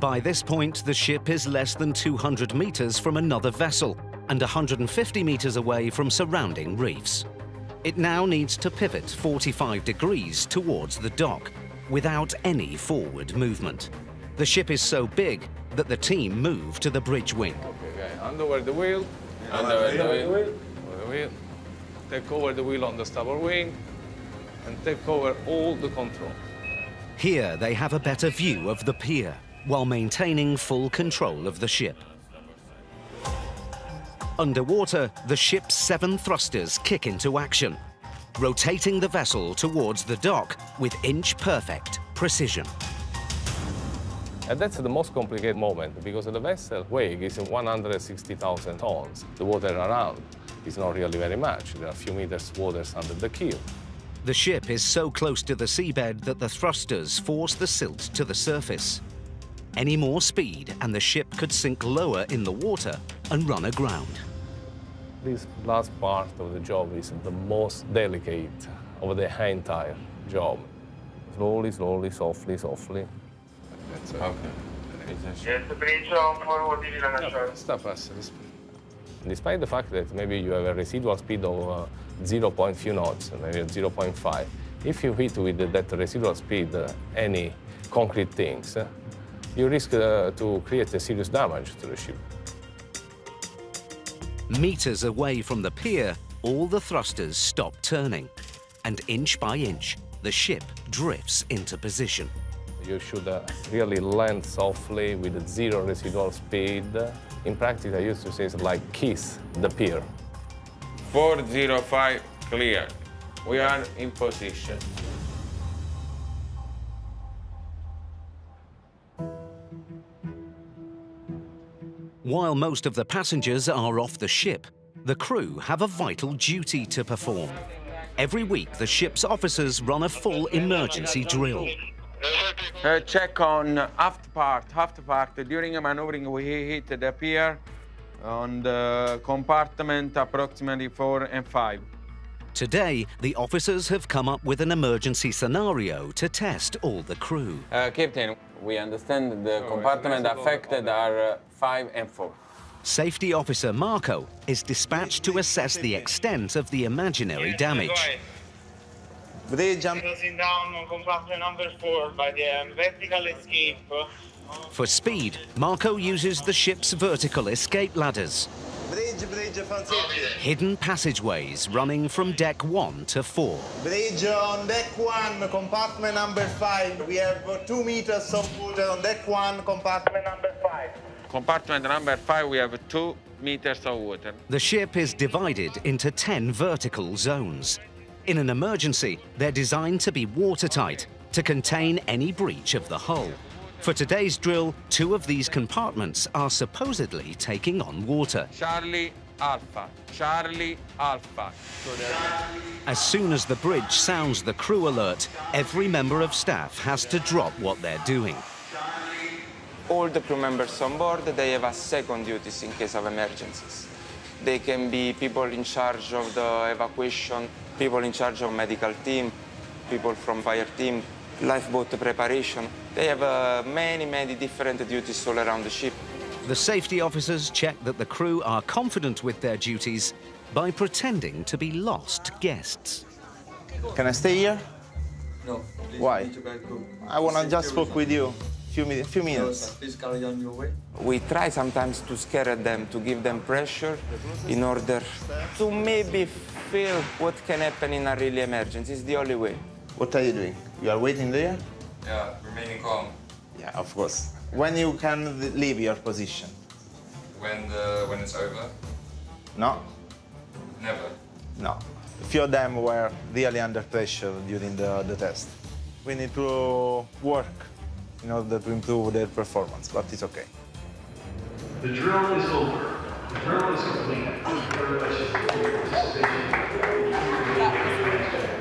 By this point, the ship is less than 200 meters from another vessel and 150 meters away from surrounding reefs. It now needs to pivot 45 degrees towards the dock without any forward movement. The ship is so big that the team move to the bridge wing. Okay, hand over the wheel, hand over the wheel, over the wheel. Take over the wheel on the starboard wing, and take over all the control. Here they have a better view of the pier, while maintaining full control of the ship. Underwater, the ship's seven thrusters kick into action, rotating the vessel towards the dock with inch-perfect precision. And that's the most complicated moment because the vessel weight is 160,000 tons. The water around is not really very much. There are a few meters water under the keel. The ship is so close to the seabed that the thrusters force the silt to the surface. Any more speed and the ship could sink lower in the water and run aground. This last part of the job is the most delicate of the entire job. Slowly, slowly, softly, softly. That's it. Okay. Yes, the bridge on forward no, Stop us. Despite the fact that maybe you have a residual speed of uh, 0. few knots, maybe 0.5, if you hit with that residual speed uh, any concrete things, uh, you risk uh, to create a serious damage to the ship. Meters away from the pier, all the thrusters stop turning, and inch by inch, the ship drifts into position. You should uh, really land softly with zero residual speed. In practice, I used to say it's like kiss the pier. 405 clear. We are in position. While most of the passengers are off the ship, the crew have a vital duty to perform. Every week, the ship's officers run a full emergency drill. Uh, check on aft part, aft part. During a maneuvering, we hit the pier on the compartment approximately four and five. Today, the officers have come up with an emergency scenario to test all the crew. Uh, Captain, we understand the compartment affected are uh, five and four. Safety officer Marco is dispatched to assess the extent of the imaginary damage. Bridge closing down on compartment number four by the um, vertical escape. For speed, Marco uses the ship's vertical escape ladders. Bridge, bridge. Hidden passageways running from deck 1 to 4. Bridge on deck one, compartment number five. We have two meters of water on deck one, compartment number five. Compartment number five, we have two meters of water. The ship is divided into 10 vertical zones. In an emergency, they're designed to be watertight to contain any breach of the hull. For today's drill, two of these compartments are supposedly taking on water. Charlie Alpha, Charlie Alpha. As soon as the bridge sounds the crew alert, every member of staff has to drop what they're doing. All the crew members on board, they have a second duties in case of emergencies. They can be people in charge of the evacuation, people in charge of medical team, people from fire team, lifeboat preparation. They have uh, many, many different duties all around the ship. The safety officers check that the crew are confident with their duties by pretending to be lost guests. Can I stay here? No. Why? I want to just spoke with you. Few, mi- few minutes. Please carry on your way. We try sometimes to scare them, to give them pressure in order to maybe feel what can happen in a really emergency. It's the only way. What are you doing? You are waiting there? Yeah, remaining calm. Yeah, of course. When you can leave your position? When the when it's over? No? Never. No. A few of them were really under pressure during the, the test. We need to work in order to improve their performance, but it's okay. The drill is over.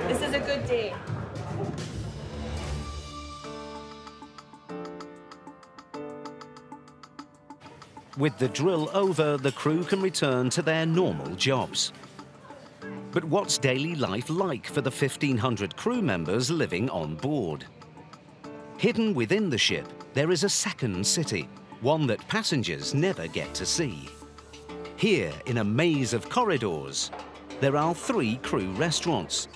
This is a good day. With the drill over, the crew can return to their normal jobs. But what's daily life like for the 1,500 crew members living on board? Hidden within the ship, there is a second city, one that passengers never get to see. Here, in a maze of corridors, there are three crew restaurants,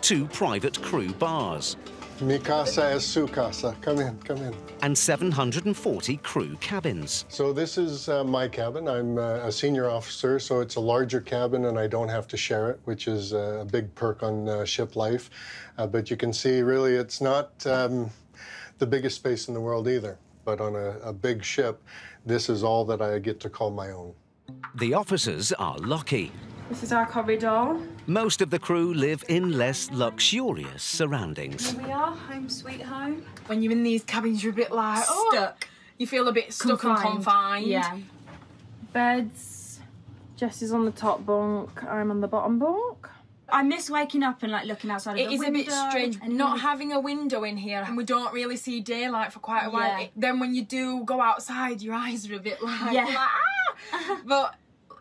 two private crew bars, Mi casa es su casa. Come in, come in. and 740 crew cabins. So this is uh, my cabin. I'm uh, a senior officer, so it's a larger cabin and I don't have to share it, which is uh, a big perk on uh, ship life. Uh, but you can see, really, it's not um, the biggest space in the world either. But on a, a big ship, this is all that I get to call my own. The officers are lucky. This is our corridor. Most of the crew live in less luxurious surroundings. Here we are, home sweet home. When you're in these cabins, you're a bit like oh, Stuck. You feel a bit stuck and Confined. confined. Yeah. Beds. Jess is on the top bunk. I'm on the bottom bunk. I miss waking up and like looking outside of It the is a bit strange and not having a window in here, and we don't really see daylight for quite a while. Yeah. It- then when you do go outside, your eyes are a bit like, Yeah. like, ah! but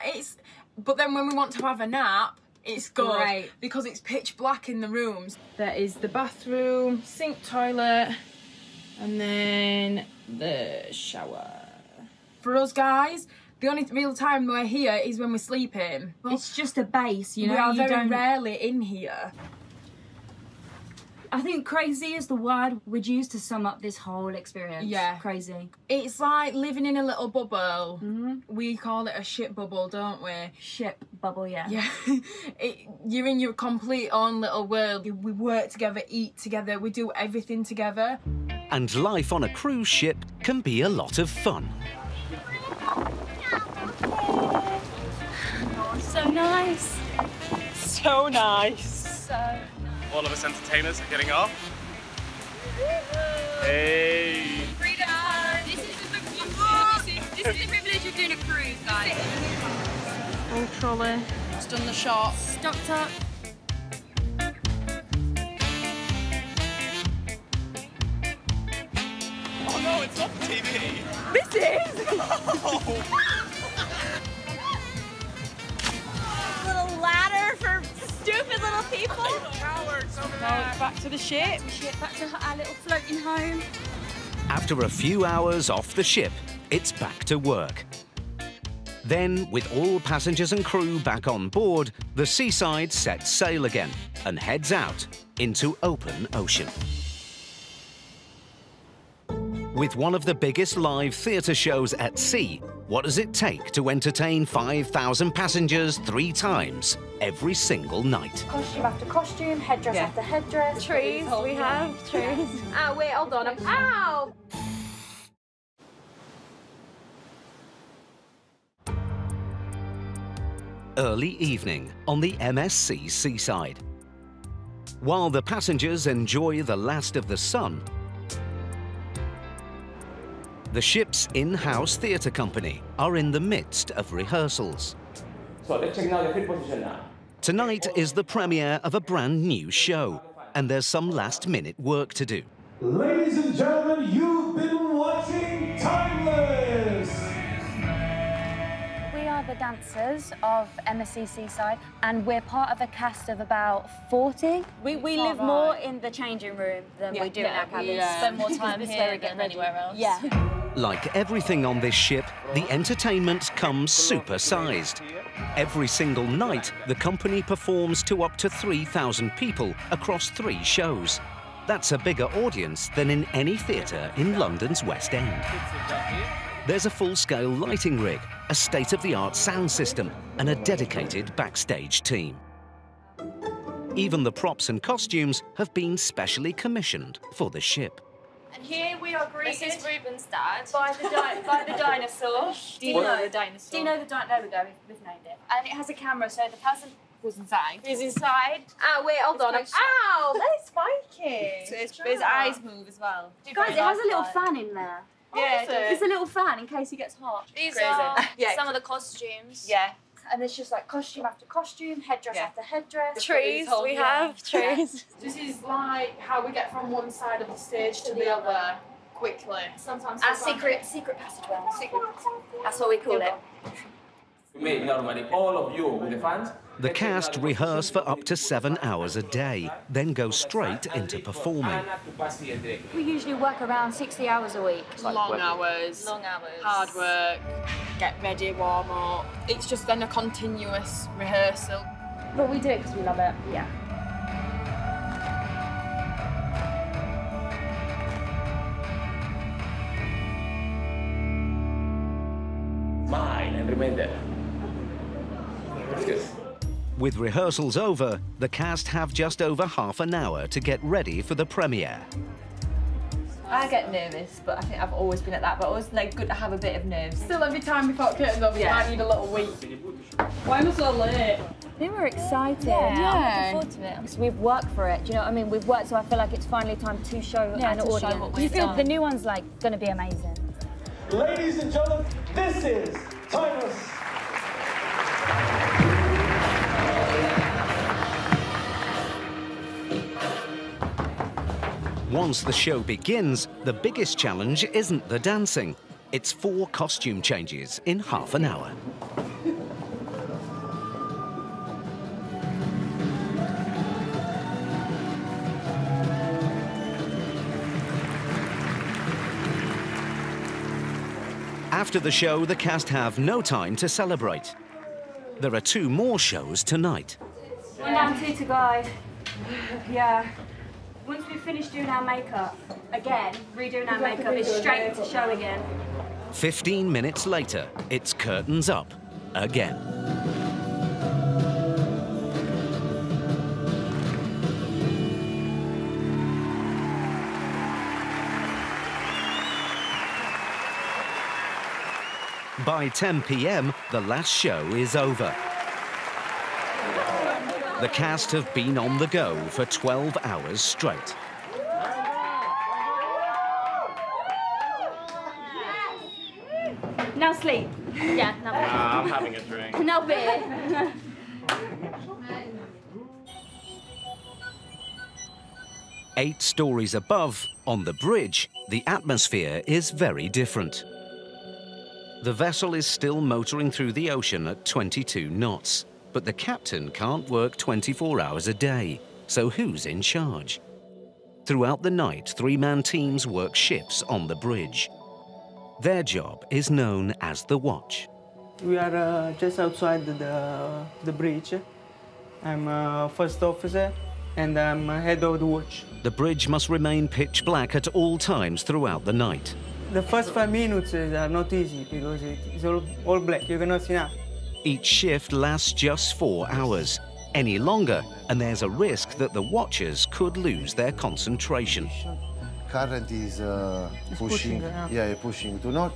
it's but then when we want to have a nap, it's good Great. because it's pitch black in the rooms. There is the bathroom, sink, toilet, and then the shower. For us guys, the only real time we're here is when we're sleeping. It's just a base, you know. we are you very don't- rarely in here. I think crazy is the word we'd use to sum up this whole experience. Yeah. Crazy. It's like living in a little bubble. Mm-hmm. We call it a ship bubble, don't we? Ship bubble, yeah. Yeah. it, you're in your complete own little world. We work together, eat together, we do everything together. And life on a cruise ship can be a lot of fun. So nice. So nice. So. All of us entertainers are getting off. Hey. Freedom. This is the this is, this It's the privilege of doing a cruise, guys. Old trolley. Just done the shot. Stocked up. Oh no, it's not TV. This is. little stupid little people. Now it's back to the ship. Shit, back to our little floating home. After a few hours off the ship, it's back to work. Then, with all passengers and crew back on board, the Seaside sets sail again and heads out into open ocean. With one of the biggest live theatre shows at sea, what does it take to entertain 5,000 passengers three times every single night? Costume after costume, headdress Yeah. after headdress. Trees, we have trees. oh, wait, hold on. I'm- Ow! early evening on the MSC Seaside. While the passengers enjoy the last of the sun, the ship's in-house theatre company are in the midst of rehearsals. So let's check now the fit position now. Tonight is the premiere of a brand new show, and there's some last-minute work to do. Ladies and gentlemen, you've been dancers of MSC Seaside, and we're part of a cast of about 40. We, we live not more in the changing room than Yeah, we do yeah, in our cabins. we, uh, Spend more time here where we get than ready. anywhere else. Yeah. Like everything on this ship, the entertainment comes super-sized. Every single night, the company performs to up to 3,000 people across three shows. That's a bigger audience than in any theatre in London's West End. There's a full-scale lighting rig, a state-of-the-art sound system, and a dedicated backstage team. Even the props and costumes have been specially commissioned for the ship. And here we are greeted. This is Ruben's dad. By the, di- by the dinosaur. Do you What? know the dinosaur? Do you know the dinosaur? There we go, we've, we've named it. And it has a camera, so the person Who's inside? who's inside. Oh, wait, hold on. close. Ow, that's spiky. So his, his eyes move as well. Guys, it has a little fan in there. Oh, yeah, it does. There's a little fan in case he gets hot. These Crazy. Uh, are Yeah. some of the costumes. Yeah. And it's just like costume after costume, headdress Yeah. after headdress. Trees, we have trees. This is like how we get from one side of the stage to the other quickly. Sometimes Our we secret secret passageway. Secret. That's what we call it. We make normally all of you with the fans. The cast rehearse for up to seven hours a day, then go straight into performing. We usually work around 60 hours a week. long hours, Long hours. hard work, get ready, warm up. It's just then a continuous rehearsal. But we do it because we love it. Yeah. With rehearsals over, the cast have just over half an hour to get ready for the premiere. I get nervous, but I think I've always been like that. But always like good to have a bit of nerves. Still, every time before curtains open, Yeah. I need a little week. Why am I so late? I think we're excited. Yeah. I'm looking forward to it. Because we've worked for it. Do you know what I mean? We've worked, so I feel like it's finally time to show Yeah, an to show audience. what you we've feel done. the new one's like going to be amazing. Ladies and gentlemen, this is Timeless. Once the show begins, the biggest challenge isn't the dancing. It's four costume changes in half an hour. After the show, the cast have no time to celebrate. There are two more shows tonight. One down, two to go. Yeah. Once we've finished doing our makeup, again, redoing our makeup, it's straight to show again. 15 minutes later, it's curtains up again. By 10 p.m., the last show is over. The cast have been on the go for 12 hours straight. Now asleep? Yeah, now beer. Nah, I'm having a drink. Now beer. Eight stories above, on the bridge, the atmosphere is very different. The vessel is still motoring through the ocean at 22 knots, but the captain can't work 24 hours a day, so who's in charge? Throughout the night, three-man teams work shifts on the bridge. Their job is known as the watch. We are uh, just outside the, the, bridge. I'm uh, first officer and I'm uh, head of the watch. The bridge must remain pitch black at all times throughout the night. The first five minutes are not easy because it's all, all black, you cannot see nothing. Each shift lasts just four hours. Any longer, and there's a risk that the watchers could lose their concentration. Current is uh, pushing, pushing, yeah. yeah, pushing to north.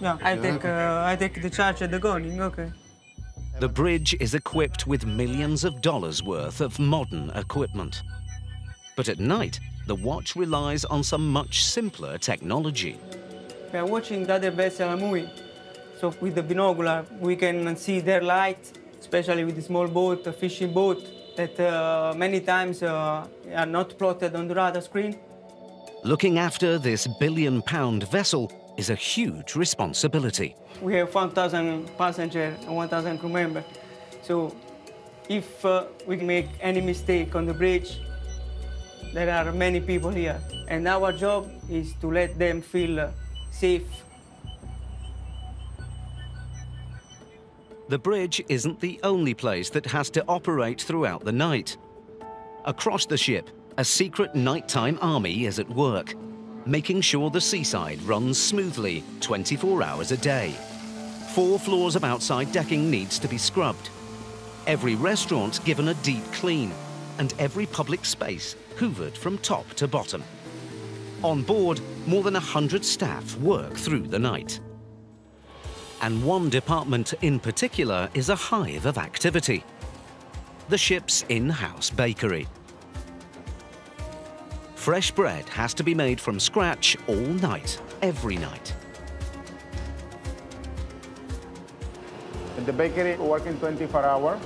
Yeah, I take, uh, I take the charge at the going, okay. The bridge is equipped with millions of dollars worth of modern equipment. But at night, the watch relies on some much simpler technology. We are watching the other vessel moving. So with the binocular, we can see their light, especially with the small boat, a fishing boat, that uh, many times uh, are not plotted on the radar screen. Looking after this billion-pound vessel is a huge responsibility. We have 1,000 passengers and 1,000 crew members. So if uh, we make any mistake on the bridge, there are many people here. And our job is to let them feel uh, safe. The bridge isn't the only place that has to operate throughout the night. Across the ship, a secret nighttime army is at work, making sure the seaside runs smoothly 24 hours a day. Four floors of outside decking needs to be scrubbed. Every restaurant given a deep clean, and every public space hoovered from top to bottom. On board, more than 100 staff work through the night. And one department in particular is a hive of activity. The ship's in-house bakery. Fresh bread has to be made from scratch all night, every night. In the bakery, working 24 hours.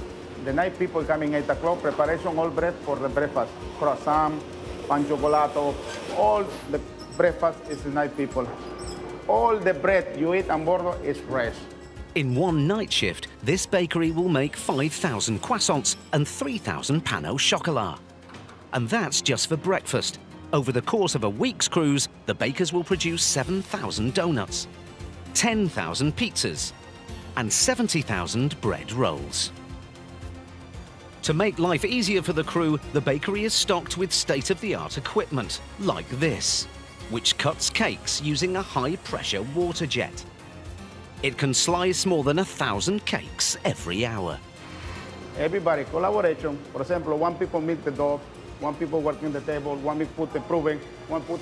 The night people coming 8 o'clock, preparation all bread for the breakfast. Croissant, pan chocolato, all the breakfast is the night people. All the bread you eat on board is fresh. In one night shift, this bakery will make 5,000 croissants and 3,000 pain au chocolat. And that's just for breakfast. Over the course of a week's cruise, the bakers will produce 7,000 donuts, 10,000 pizzas, and 70,000 bread rolls. To make life easier for the crew, the bakery is stocked with state-of-the-art equipment, like this, which cuts cakes using a high-pressure water jet. It can slice more than a thousand cakes every hour. Everybody, collaboration. For example, one people make the dough, one people working the table, one people put the proving, one put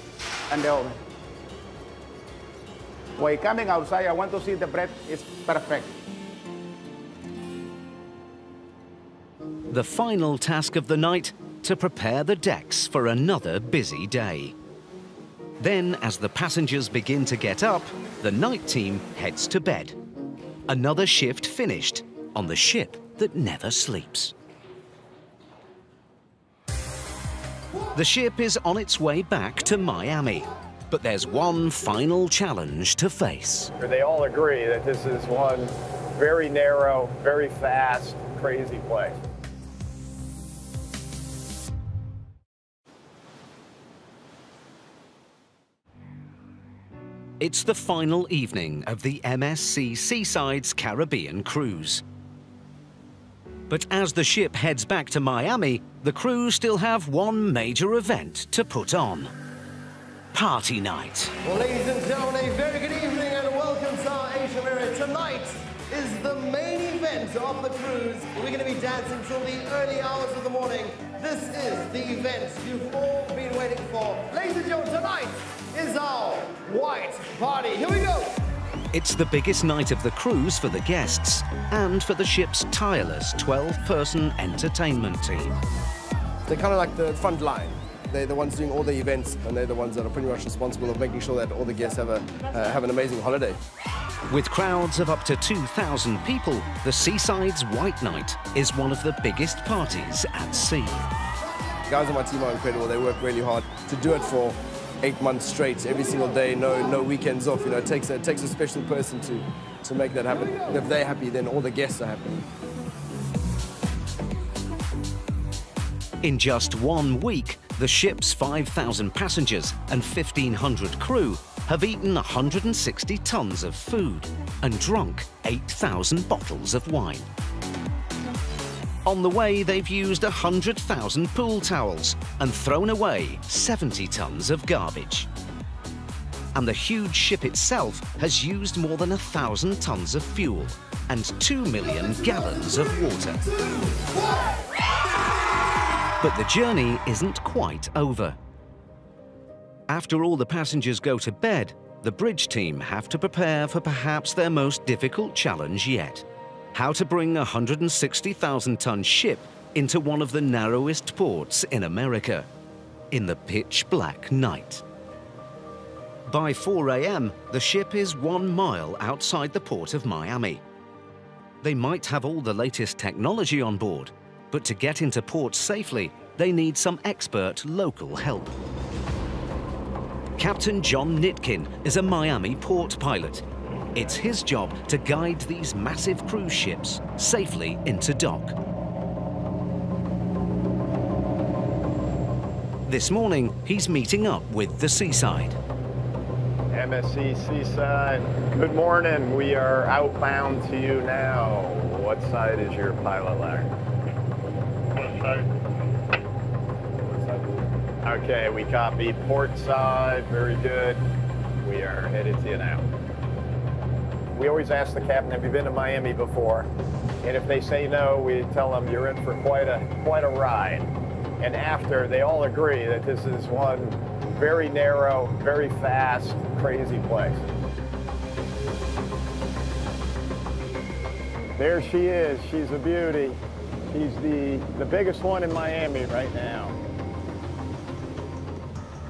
and the oven. When coming outside, I want to see the bread is perfect. The final task of the night, to prepare the decks for another busy day. Then, as the passengers begin to get up, the night team heads to bed. Another shift finished on the ship that never sleeps. The ship is on its way back to Miami, but there's one final challenge to face. They all agree that this is one very narrow, very fast, crazy place. It's the final evening of the MSC Seaside's Caribbean cruise. But as the ship heads back to Miami, the crew still have one major event to put on. Party night. Well, ladies and gentlemen, a very good evening and welcome to our Asia Mirror. Tonight is the main event of the cruise. We're going to be dancing till the early hours of the morning. This is the event you've all been waiting for. Ladies and gentlemen, tonight is our white party. Here we go. It's the biggest night of the cruise for the guests and for the ship's tireless 12-person entertainment team. They're kind of like the front line. They're the ones doing all the events, and they're the ones that are pretty much responsible of making sure that all the guests have, a, uh, have an amazing holiday. With crowds of up to 2,000 people, the Seaside's White Night is one of the biggest parties at sea. The guys on my team are incredible. They work really hard to do it for eight months straight, every single day, no no weekends off. You know, it takes a, it takes a special person to to make that happen. If they're happy, then all the guests are happy. In just one week, the ship's 5,000 passengers and 1,500 crew have eaten 160 tons of food and drunk 8,000 bottles of wine. On the way, they've used 100,000 pool towels and thrown away 70 tons of garbage. And the huge ship itself has used more than 1,000 tons of fuel and 2 million gallons of water. But the journey isn't quite over. After all the passengers go to bed, the bridge team have to prepare for perhaps their most difficult challenge yet how to bring a 160,000 ton ship into one of the narrowest ports in America in the pitch black night. By 4 a.m., the ship is one mile outside the port of Miami. They might have all the latest technology on board, but to get into port safely, they need some expert local help. Captain John Nitkin is a Miami port pilot it's his job to guide these massive cruise ships safely into dock. This morning, he's meeting up with the Seaside. MSC Seaside, good morning. We are outbound to you now. What side is your pilot ladder? Okay, we copy port side. Very good. We are headed to you now. We always ask the captain, have you been to Miami before? And if they say no, we tell them you're in for quite a, quite a ride. And after, they all agree that this is one very narrow, very fast, crazy place. There she is. She's a beauty. She's the, the biggest one in Miami right now.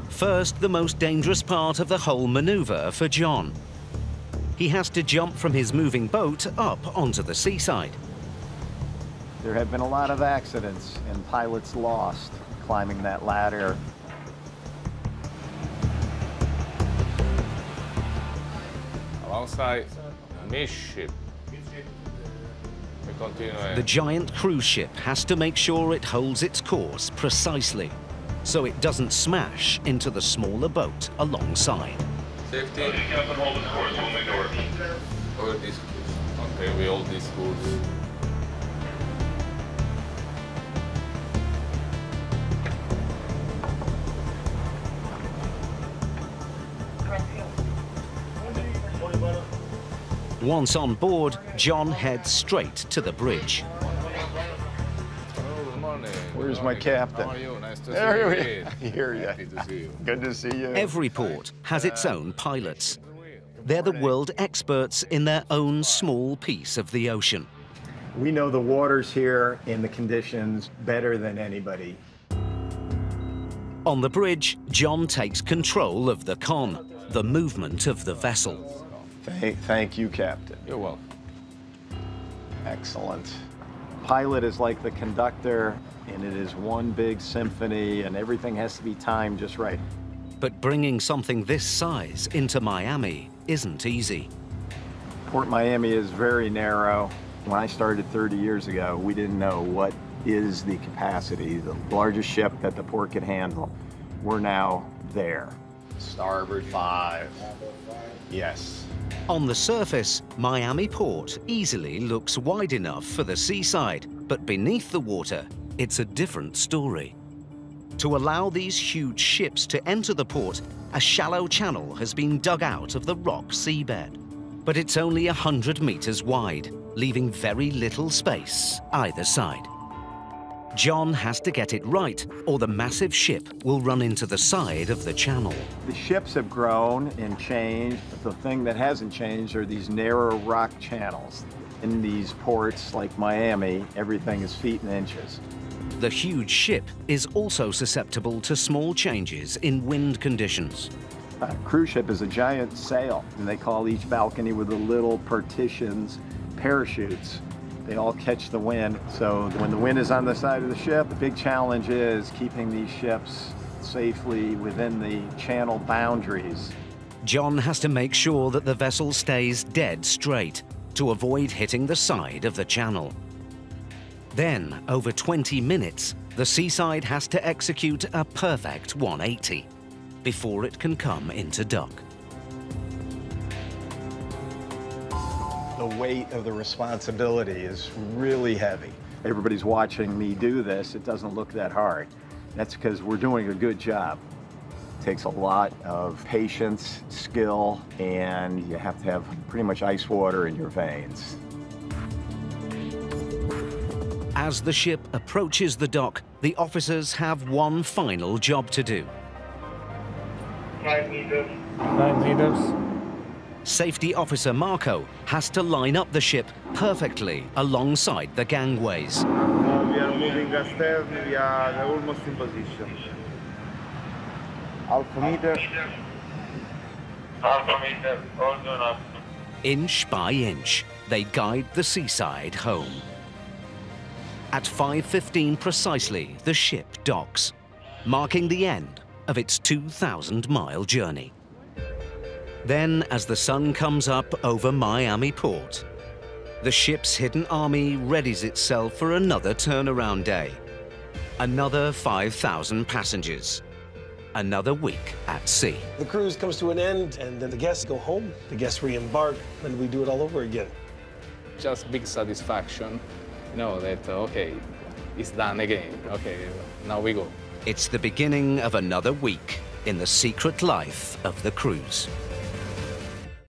First, the most dangerous part of the whole maneuver for John he has to jump from his moving boat up onto the seaside. There have been a lot of accidents and pilots lost climbing that ladder. Alongside ship. The giant cruise ship has to make sure it holds its course precisely, so it doesn't smash into the smaller boat alongside. Safety. Hold these Okay, we hold these screws. Once on board, John heads straight to the bridge. Where's my captain? How are you? Nice to there see you. I hear you. Happy to see you. Good to see you. Every port has its own pilots. They're the world experts in their own small piece of the ocean. We know the waters here and the conditions better than anybody. On the bridge, John takes control of the con, the movement of the vessel. Thank, thank you, Captain. You're welcome. Excellent. Pilot is like the conductor, and it is one big symphony, and everything has to be timed just right. But bringing something this size into Miami isn't easy. Port Miami is very narrow. When I started 30 years ago, we didn't know what is the capacity, the largest ship that the port could handle. We're now there. Starboard five. Yes. On the surface, Miami Port easily looks wide enough for the seaside, but beneath the water, it's a different story. To allow these huge ships to enter the port, a shallow channel has been dug out of the rock seabed. But it's only 100 meters wide, leaving very little space either side. John has to get it right, or the massive ship will run into the side of the channel. The ships have grown and changed. The thing that hasn't changed are these narrow rock channels. In these ports like Miami, everything is feet and inches. The huge ship is also susceptible to small changes in wind conditions. A cruise ship is a giant sail, and they call each balcony with the little partitions parachutes. They all catch the wind. So when the wind is on the side of the ship, the big challenge is keeping these ships safely within the channel boundaries. John has to make sure that the vessel stays dead straight to avoid hitting the side of the channel. Then, over 20 minutes, the Seaside has to execute a perfect 180 before it can come into dock. The weight of the responsibility is really heavy. Everybody's watching me do this. It doesn't look that hard. That's because we're doing a good job. It takes a lot of patience, skill, and you have to have pretty much ice water in your veins. As the ship approaches the dock, the officers have one final job to do. Five meters. Nine meters. Safety officer Marco has to line up the ship perfectly alongside the gangways. We are moving astern. We are almost in position. Alpha meter. Alpha meter. Hold on up. Inch by inch, they guide the seaside home. At 5.15 precisely, the ship docks, marking the end of its 2,000-mile journey. Then, as the sun comes up over Miami port, the ship's hidden army readies itself for another turnaround day. Another 5,000 passengers. Another week at sea. The cruise comes to an end, and then the guests go home, the guests re-embark, and we do it all over again. Just big satisfaction, you know, that, uh, okay, it's done again. Okay, now we go. It's the beginning of another week in the secret life of the cruise.